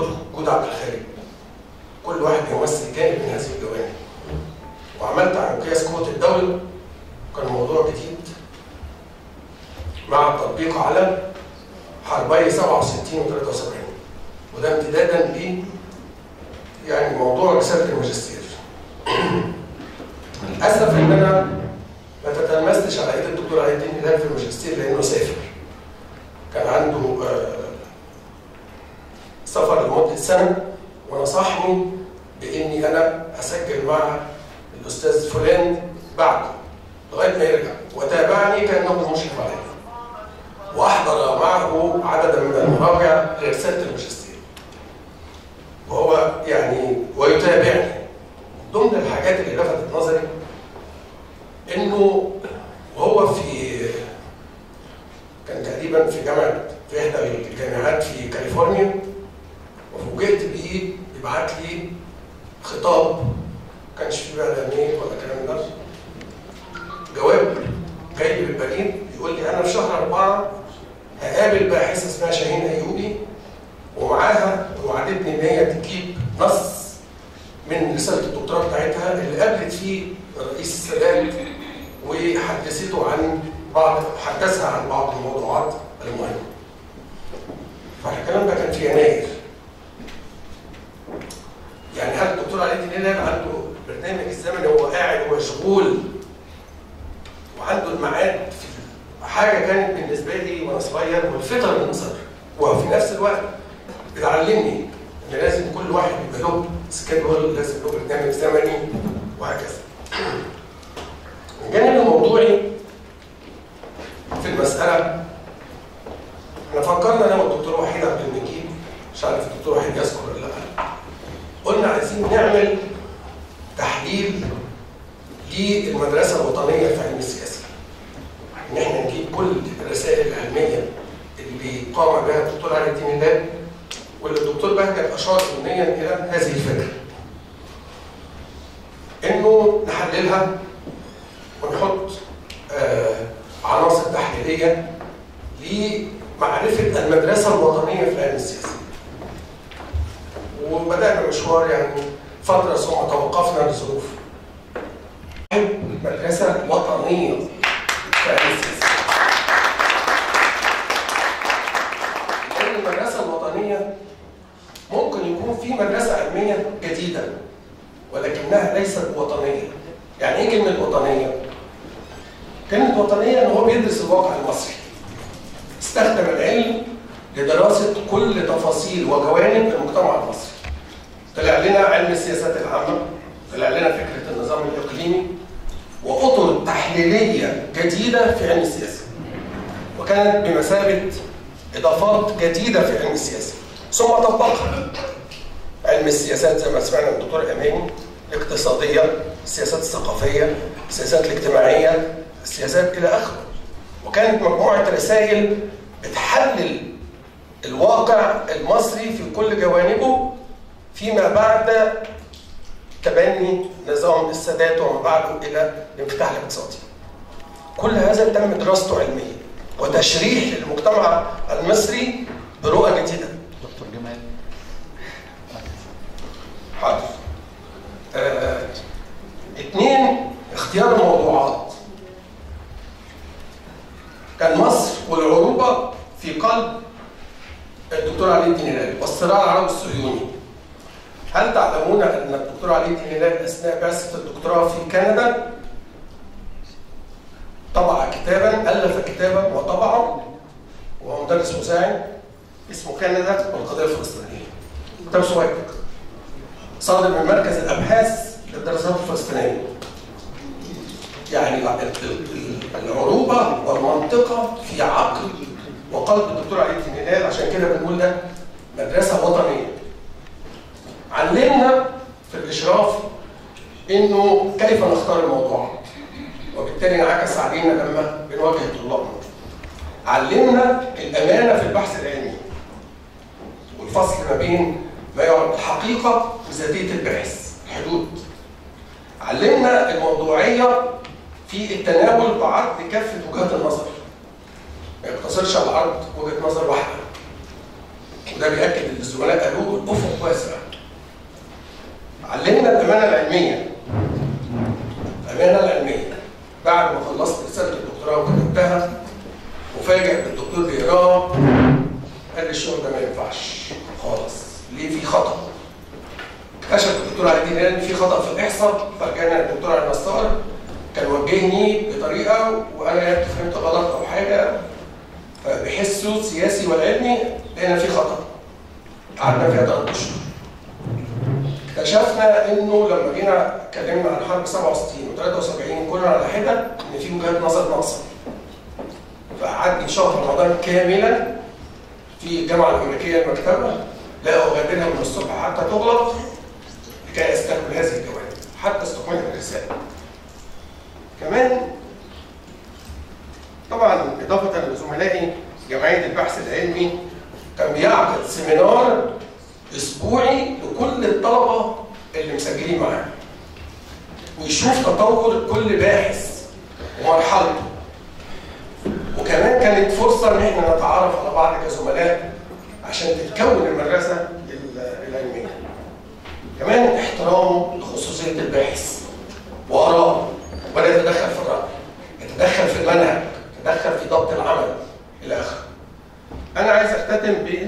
دول جدع بالخارج كل واحد بيمثل جانب من هذه الجوانب. وعملت عن قياس قوة الدولة. كان موضوع جديد. مع التطبيق على حربي 67 الوطنية في علم السياسة. إن إحنا نجيب كل الرسائل العلمية اللي قام بها الدكتور علي الدين اللاب واللي الدكتور بهجت أشار ضمنيا إلى هذه الفكرة. إنه نحللها ونحط آه عناصر تحليلية لمعرفة المدرسة الوطنية في علم السياسة. وبدأنا مشوار يعني فترة ثم توقفنا لظروف مدرسة وطنية تأسس لأن المدرسة الوطنية ممكن يكون في مدرسة علمية جديدة ولكنها ليست وطنية. يعني إيه كلمة وطنية؟ كلمة وطنية إن هو بيدرس الواقع المصري. استخدم العلم لدراسة كل تفاصيل وجوانب المجتمع المصري. طلع لنا علم السياسات العامة طلع لنا فكرة النظام الإقليمي وأطر تحليلية جديدة في علم السياسة. وكانت بمثابة إضافات جديدة في علم السياسة. ثم طبقها علم السياسات زي ما سمعنا الدكتور أمين الاقتصادية السياسات الثقافية السياسات الاجتماعية السياسات إلى آخره. وكانت مجموعة رسائل بتحلل الواقع المصري في كل جوانبه فيما بعد تبني نظام السادات وما بعده إلى الانفتاح الاقتصادي. كل هذا تم دراسته علميا وتشريح للمجتمع المصري برؤى جديدة. دكتور جمال حاضر. آه. اثنين اختيار الموضوعات. كان مصر والعروبه في قلب الدكتور علي الدين والصراع العربي الصهيوني هل تعلمون أن الدكتور علي الدين هلال أثناء بعثة الدكتوراه في كندا طبع كتابا ألف كتابا وطبعه؟ وهو مدرس مساعد اسمه كندا والقضية الفلسطينية. كتاب صغير صادر من مركز الأبحاث للدراسات الفلسطينية. يعني ال- ال- العروبة والمنطقة في عقل وقلب الدكتور علي الدين هلال عشان كده بنقول ده مدرسة وطنية. علمنا في الإشراف إنه كيف نختار الموضوعات وبالتالي انعكس علينا لما بنواجه طلابنا علمنا الأمانة في البحث العلمي. والفصل ما بين ما يعرف الحقيقة وذاتيه البحث الحدود. علمنا الموضوعية في التناول بعرض كافه وجهات النظر. ما يقتصرش على عرض وجهة نظر واحدة. وده بيأكد اللي الزملاء قالوه الافق واسع. علمنا الأمانة العلمية. الأمانة العلمية. بعد ما خلصت رسالة الدكتوراه وكتبتها وفاجئ بالدكتور بيقراها قال لي الشغل ده ما ينفعش خالص. ليه في خطأ؟ اكتشف الدكتور علي الدين ان في خطأ في الإحصاء فكان الدكتور علي نصار كان وجهني بطريقة وأنا فهمت غلط أو حاجة فبحسه سياسي والعلمي لقينا في خطأ. قعدنا فيها ثلاث أشهر. اكتشفنا إنه لما جينا اتكلمنا عن حرب 67 و73 كنا على حدة إن في وجهات نظر ناقصه فقعدني شهر رمضان كاملا في الجامعة الأمريكية المكتبة لا أغادرها من الصبح حتى تغلق لكي أستقبل هذه الجوانب حتى استكمال الرسالة. كمان طبعا إضافة لزملائي جمعية البحث العلمي كان بيعقد سيمينار أسبوعي لكل الطلبة اللي مسجلين معاه ويشوف تطور كل باحث ومرحلته. وكمان كانت فرصة إن إحنا نتعرف على بعض كزملاء عشان تتكون المدرسة العلميه كمان احترامه لخصوصية الباحث. وآراءه. ولا يتدخل في الرأي. يتدخل في المنهج. يتدخل في ضبط العمل. إلى آخره. أنا عايز أختتم بانه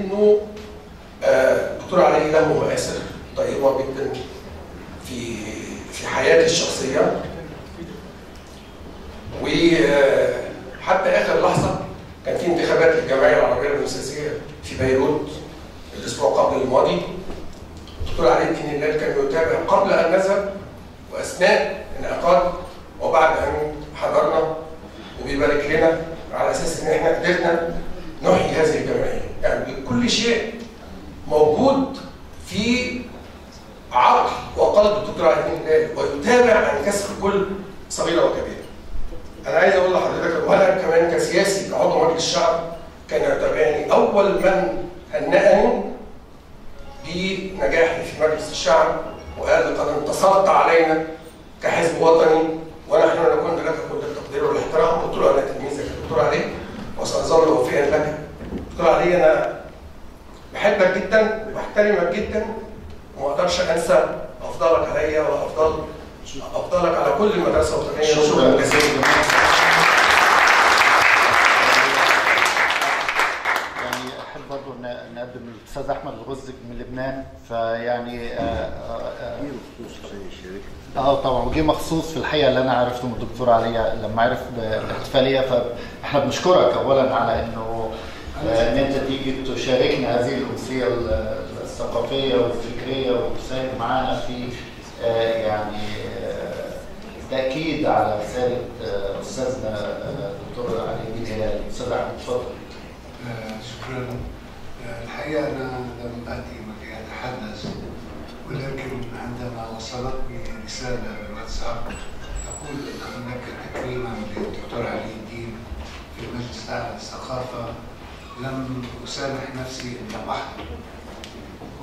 أسامح نفسي إلا وحدي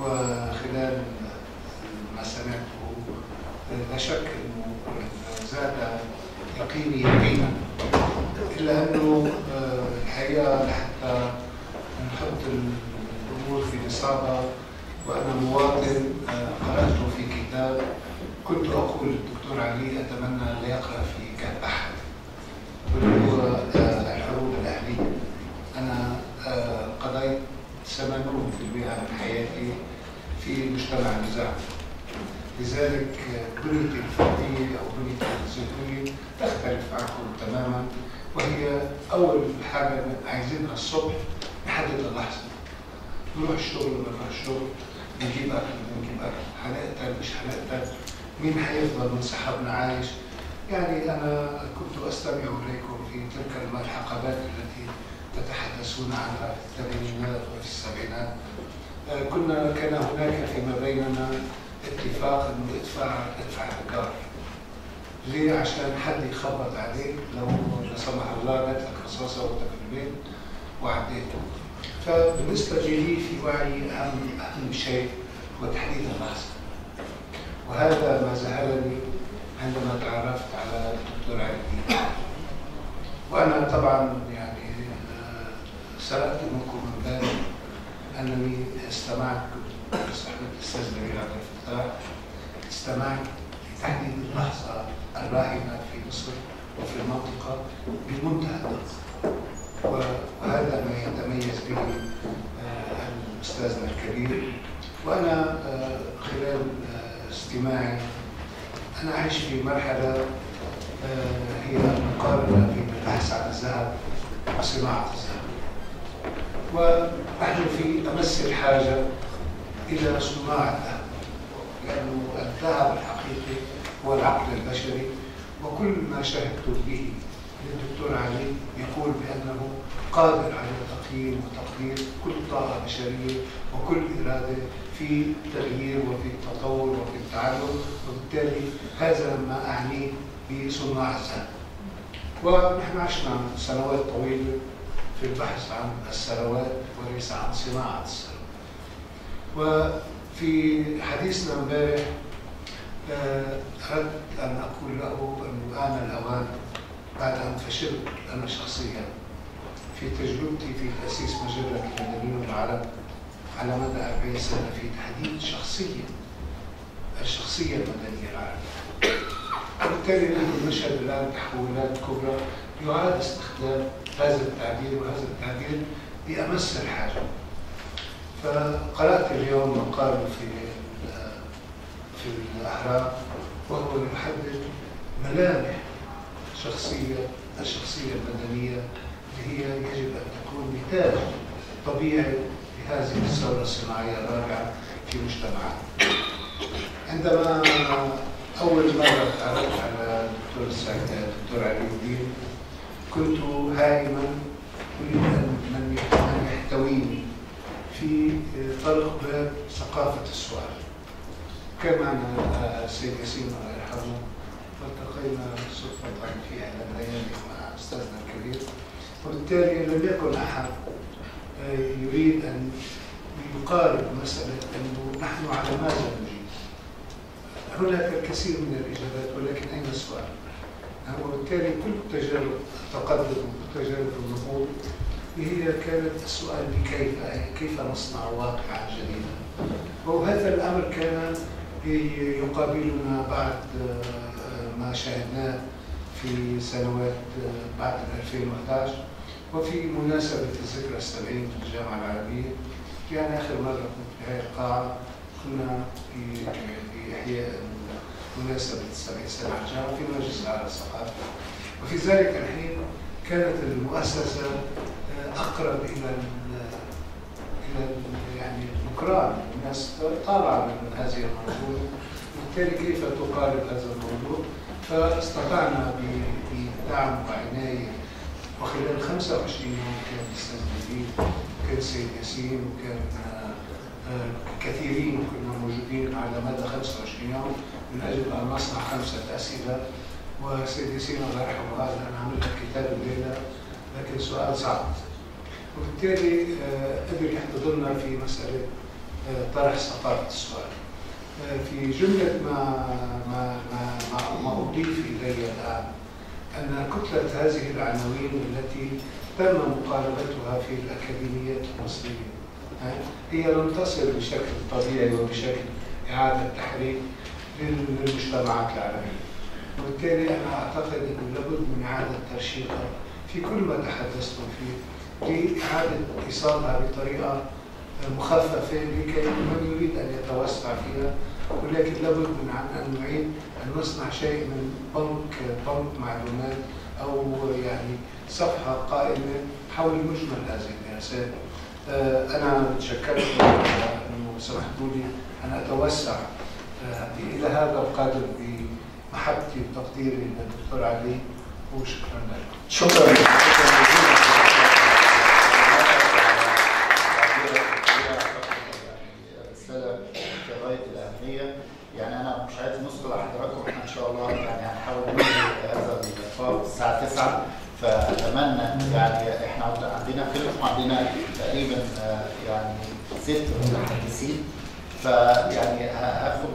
وخلال ما سمعته لا شك أنه زاد يقيني يقينا. إلا أنه آه، الحقيقة لحتى نحط الأمور في نصابها وأنا مواطن آه، قرأته في كتاب. كنت أقول للدكتور علي أتمنى لا يقرأ في 80% من حياتي في مجتمع النزاع لذلك بنيتي الفردية أو بنيتي الذهنية تختلف عنكم تماما وهي أول حاجة عايزينها الصبح نحدد اللحظة. نروح الشغل ولا نروح الشغل نجيب أكل نجيب أكل هنقتل مش هنقتل مين هيفضل من صحابنا عايش؟ يعني أنا كنت أستمع إليكم في تلك الحقبات التي تتحدثون عنها في الثمانينات وفي السبعينات آه، كنا كان هناك فيما بيننا اتفاق إنه ادفع ادفع الجار ليه؟ عشان حد يخبط عليك لو لا سمح الله جات لك رصاصه وانت في البيت وعديته. فبالنسبة لي في وعي أهم أهم شيء هو تحديد اللحظه. وهذا ما زعلني عندما تعرفت على الدكتور علي وأنا طبعا سرقت منكم من أنني استمعت بصحبه الأستاذ نبيل عبد الفتاح استمعت لتحديد اللحظة الراهنة في مصر وفي المنطقة بمنتهى الدقه وهذا ما يتميز به آه، الاستاذنا الكبير. وأنا آه، خلال آه، استماعي أنا عايش في مرحلة آه، هي مقارنة بين البحث عن الذهب وصناعة الذهب. ونحن في أمس الحاجة إلى صناع الذهب لأنه الذهب الحقيقي هو العقل البشري وكل ما شاهدت به للدكتور علي يقول بأنه قادر على تقييم وتقدير كل طاقة بشرية وكل إرادة في التغيير وفي التطور وفي التعلم وبالتالي هذا ما اعنيه بصناع الذهب ونحن عشنا سنوات طويلة في البحث عن الثروات وليس عن صناعة الثروات وفي حديثنا امبارح آه، اردت أن أقول له انه ان الأوان بعد أن فشلت أنا شخصيا في تجربتي في تأسيس مجلة المدنيين العرب على مدى 40 سنة في تحديد شخصيه الشخصية المدنية العربيه. وبالتالي نحن نشهد الآن تحولات كبرى يعاد استخدام هذا التعبير وهذا التعبير بامس الحاجة. فقرأت اليوم مقال في في الاهرام وهو يحدد ملامح شخصية الشخصية المدنية اللي هي يجب أن تكون نتاج طبيعي لهذه الثورة الصناعية الرابعة في مجتمعنا. عندما أول مرة تعرفت على الدكتور السعيد الدكتور علي الدين كنت هائما أريد ان من يحتويني في طرق باب ثقافة السؤال. كان معنا السيد ياسين الله يرحمه والتقينا صدفه في احدى الليالي مع أستاذنا الكبير وبالتالي لم يكن أحد يريد أن يقارب مسألة أنه نحن على ماذا نجيب؟ هناك الكثير من الإجابات ولكن أين السؤال؟ وبالتالي كل تجارب التقدم وتجارب النهوض هي كانت السؤال بكيف كيف نصنع واقعا جديدا وهذا الأمر كان يقابلنا بعد ما شاهدناه في سنوات بعد 2011 وفي مناسبة الذكرى السبعين في الجامعة العربية. يعني آخر مرة كنت في هذه القاعة كنا في في إحياء مناسبة السبعين سنة الجامعة في مجلس الأعلى للثقافة وفي ذلك الحين كانت المؤسسة أقرب إلى إلى يعني النكران الناس طالعة من هذه الموضوع. وبالتالي كيف تقارب هذا الموضوع؟ فاستطعنا بدعم وعناية. وخلال 25 يوم كان الأستاذ نبيل كان السيد ياسين وكان كثيرين كنا موجودين على مدى 25 يوم. من أجل أن نصنع خمسة أسئلة والسيد ياسين الله يرحمه قال أنا عملت كتاب الليلة لكن سؤال صعب. وبالتالي قدر يحتضننا في مسألة طرح ثقافه السؤال. في جملة ما ما ما ما, ما أضيف إلي الآن أن كتلة هذه العناوين التي تم مقاربتها في الأكاديميات المصرية هي لم تصل بشكل طبيعي وبشكل إعادة تحريك. للمجتمعات العربية وبالتالي أنا أعتقد أنه لابد من إعادة ترشيقها في كل ما تحدثتم فيه لإعادة إيصالها بطريقة مخففة لكي من يريد أن يتوسع فيها. ولكن لابد من أن نعيد أن نصنع شيء من بنك بنك معلومات أو يعني صفحة قائمة حول مجمل هذه الدراسات آه، أنا متشكر أنه سمحتوا لي أن أتوسع إلى هذا القدر بمحبتي وتقديري للدكتور علي وشكرا لك. شكرا. يعني أنا مش عايز إحنا إن شاء الله يعني هنحاول ننهي هذا اللقاء الساعة 9 فأتمنى يعني إحنا عند- عندنا فيلم وعندنا تقريبا آه، يعني ست متحدثين فيعني هاخد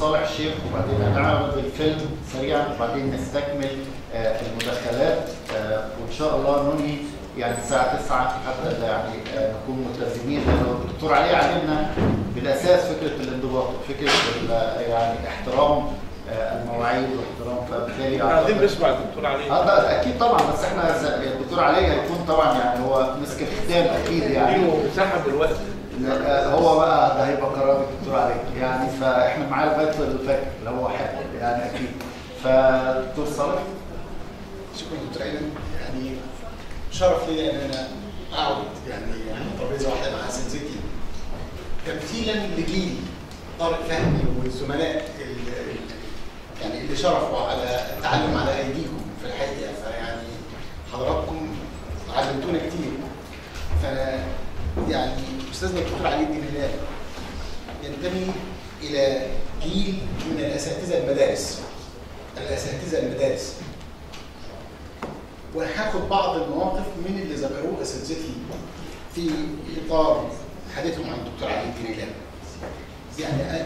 صالح الشيخ وبعدين هنعرض الفيلم سريعا وبعدين نستكمل آه، المداخلات آه، وإن شاء الله ننهي يعني الساعة 9 حتى يعني آه، نكون ملتزمين لأنه الدكتور علي علمنا بالأساس فكرة الانضباط وفكره يعني احترام المواعيد واحترام فبالتالي عايزين نسمع الدكتور علي. آه أكيد طبعا بس إحنا الدكتور علي هيكون طبعا يعني هو مسك الختام أكيد يعني. مساحه بالوقت لا، هو بقى ده هيبقى قرار الدكتور علي يعني فاحنا معاه لغاية الفجر لو هو حابب يعني أكيد. فدكتور صالح؟ شكرا دكتور أيمن. يعني شرف لي إن أنا أقعد يعني ترابيزة واحدة مع اساتذتي تمثيلا لجيل طارق فهمي والزملاء ال- يعني اللي شرفوا على التعلم على أيديكم في الحقيقة. فيعني حضراتكم علمتونا كتير. فأنا يعني أستاذنا الدكتور علي الدين هلال ينتمي إلى جيل من الأساتذة المدارس الأساتذة المدارس وهاخد بعض المواقف من اللي ذكروه أساتذتي في إطار حديثهم عن الدكتور علي الدين هلال. يعني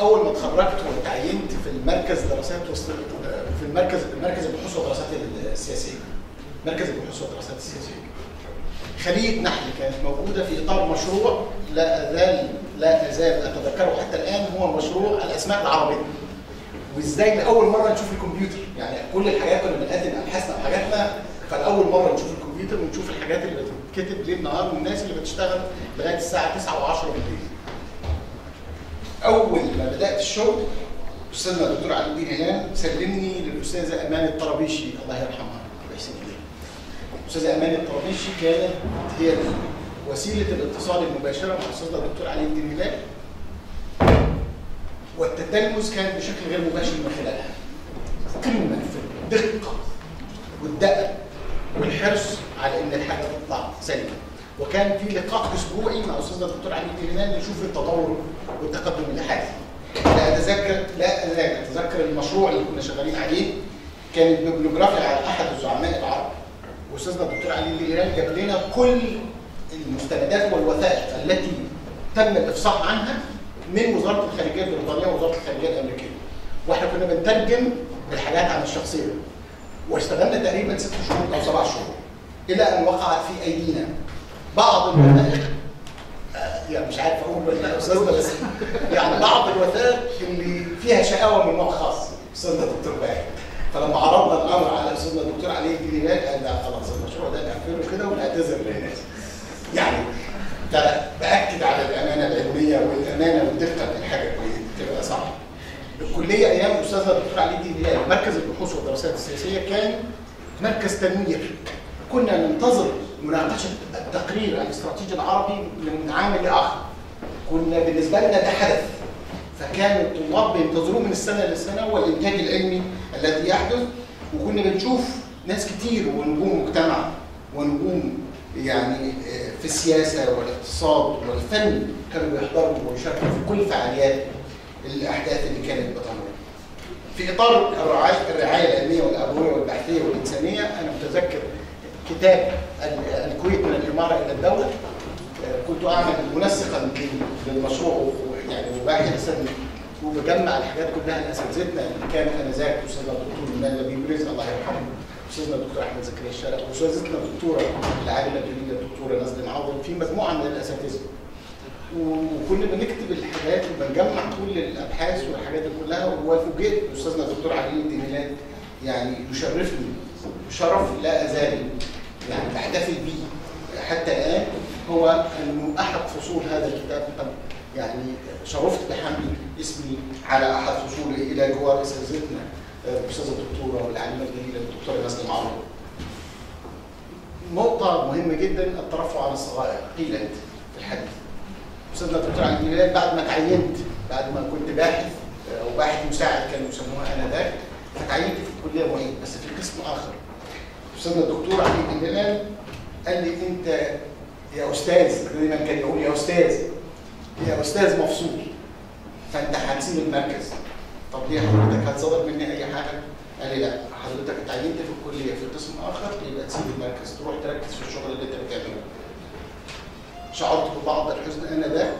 أول ما اتخرجت وتعينت في المركز دراسات في المركز مركز البحوث والدراسات السياسية. مركز البحوث والدراسات السياسية. خليه نحل كانت موجودة في إطار مشروع لا ازال لا أزال أتذكره حتى الآن هو مشروع الأسماء العربية. وإزاي لاول مرة نشوف الكمبيوتر يعني كل الحاجات كنا بنقدم أبحاثنا وحاجاتنا فالاول مرة نشوف الكمبيوتر ونشوف الحاجات اللي بتتكتب ليل نهار والناس اللي بتشتغل لغاية الساعة 9 و10 بالليل. أول ما بدأت الشغل أستاذنا الدكتور علي الدين هلال سلمني للأستاذة أمان الطرابيشي الله يرحمها. الاستاذه أمان الطرابيشي كانت هي وسيلة الاتصال المباشرة مع استاذنا الدكتور علي الدين هلال. والتتلمذ كان بشكل غير مباشر من خلالها. قمه في الدقة والدقة والحرص على إن الحاجة تطلع سليمه وكان في لقاء أسبوعي مع استاذنا الدكتور علي الدين نشوف التطور والتقدم اللي حاصل. لا اتذكر لا اتذكر المشروع اللي كنا شغالين عليه. كانت ببلوجرافيا على أحد الزعماء العرب. واستاذنا الدكتور علي الدين جاب لنا كل المستندات والوثائق التي تم الإفصاح عنها من وزارة الخارجية البريطانيه ووزارة الخارجية الأمريكية. وإحنا كنا بنترجم الحاجات عن الشخصية. واشتغلنا تقريبا ست شهور أو سبع شهور إلى أن وقعت في أيدينا بعض الوثائق. آه، يعني مش عارف أقول ولا استاذنا بس يعني بعض الوثائق اللي فيها شقاوة من نوع خاص. استاذنا الدكتور باهي فلما عرضنا الأمر على استاذنا الدكتور علي الدين قال لا خلاص المشروع ده نقفله كده ونعتذر للناس. يعني باكد على الأمانة العلمية والأمانة والدقة في الحاجة بتبقى صعبه الكلية أيام أستاذنا الدكتور علي هلال مركز البحوث والدراسات السياسية كان مركز تنوير كنا ننتظر مناقشة التقرير الأستراتيجي العربي من عام لآخر. كنا بالنسبة لنا ده حدث. فكان الطلاب بينتظروه من السنة للسنة والانتاج العلمي الذي يحدث وكنا بنشوف ناس كتير ونجوم مجتمع ونجوم يعني آه، في السياسة والاقتصاد والفن كانوا بيحضروا ويشاركوا في كل فعاليات الأحداث اللي كانت بتمر. في إطار الرعاية العلمية والأبوية والبحثية والإنسانية أنا متذكر كتاب ال- الكويت من الإمارة إلى الدولة آه، كنت أعمل منسقا لل- للمشروع يعني وباحثا وبجمع الحاجات كلها لاساتذتنا اللي كانوا انذاك أستاذ الدكتور منال لبيب رزق الله يرحمه استاذنا الدكتور أحمد زكريا الشارع واستاذتنا الدكتورة العادله الجميله الدكتورة نازله معوض في مجموعة من الأساتذة. وكنا بنكتب الحاجات وبنجمع كل الأبحاث والحاجات دي كلها وفوجئت باستاذنا الدكتور علي الدين هلال يعني يشرفني شرف لا أزال يعني بحتفل به حتى الآن هو انه احد فصول هذا الكتاب. طب يعني شرفت بحمل اسمي على أحد فصوله إلى جوار اساتذتنا الأستاذة الدكتورة والعالمه الجليلة الدكتورة نسل معروف. نقطة مهمة جدا الترفع عن الصغائر قيلت في الحديث. أستاذنا الدكتور علي الجلال بعد ما تعينت بعد ما كنت باحث أو باحث مساعد كانوا يسموها آنذاك فتعينت في الكلية معيد بس في قسم آخر. أستاذنا الدكتور علي الجلال قال لي أنت يا أستاذ دايما كان يقول يا أستاذ يا أستاذ مفصول فانت هتسيب المركز طب ليه حضرتك هتصدر مني أي حاجة؟ قال لي لا حضرتك اتعينت في الكلية في قسم آخر يبقى تسيب المركز تروح تركز في الشغل اللي أنت بتعمله. شعرت ببعض الحزن انذاك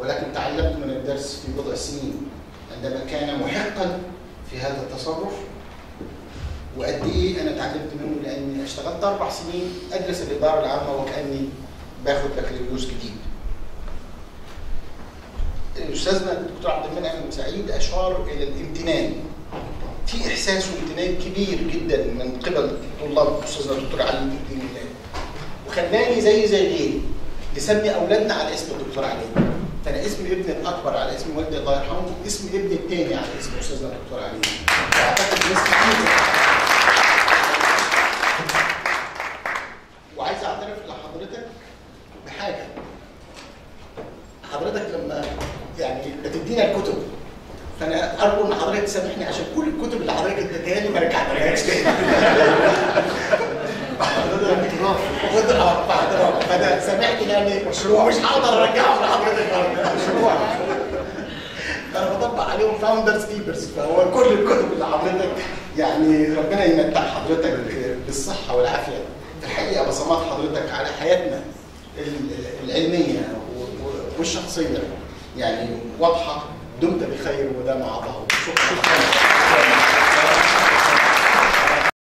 ولكن تعلمت من الدرس في بضع سنين عندما كان محقا في هذا التصرف وقد إيه أنا اتعلمت منه لأني اشتغلت أربع سنين ادرس الإدارة العامة وكأني باخد بكالوريوس جديد. استاذنا الدكتور عبد المنعم سعيد أشار إلى الامتنان. في إحساس وامتنان كبير جدا من قبل طلاب استاذنا الدكتور علي الدين هلال. وخلاني زي زي غيري نسمي أولادنا على اسم الدكتور علي. فانا اسم ابني الأكبر على اسم والدي الله يرحمه، اسم ابني الثاني على اسم استاذنا الدكتور علي. وأعتقد ناس كتير وعايز اعترف لحضرتك بحاجه حضرتك لما يعني بتدينا الكتب. فأنا أرجو إن حضرتك تسامحني عشان كل الكتب اللي حضرتك اديتها لي ما رجعتلهاش تاني. باعتراف فأنا سامحني لأن مشروع. مش هقدر أرجعه لحضرتك. مشروع أنا بطبق عليهم finders keepers فهو كل الكتب اللي حضرتك يعني ربنا يمتع حضرتك بالصحة والعافية. في الحقيقة بصمات حضرتك على حياتنا العلمية والشخصية. يعني واضحة دمت بخير مع الله شكرا.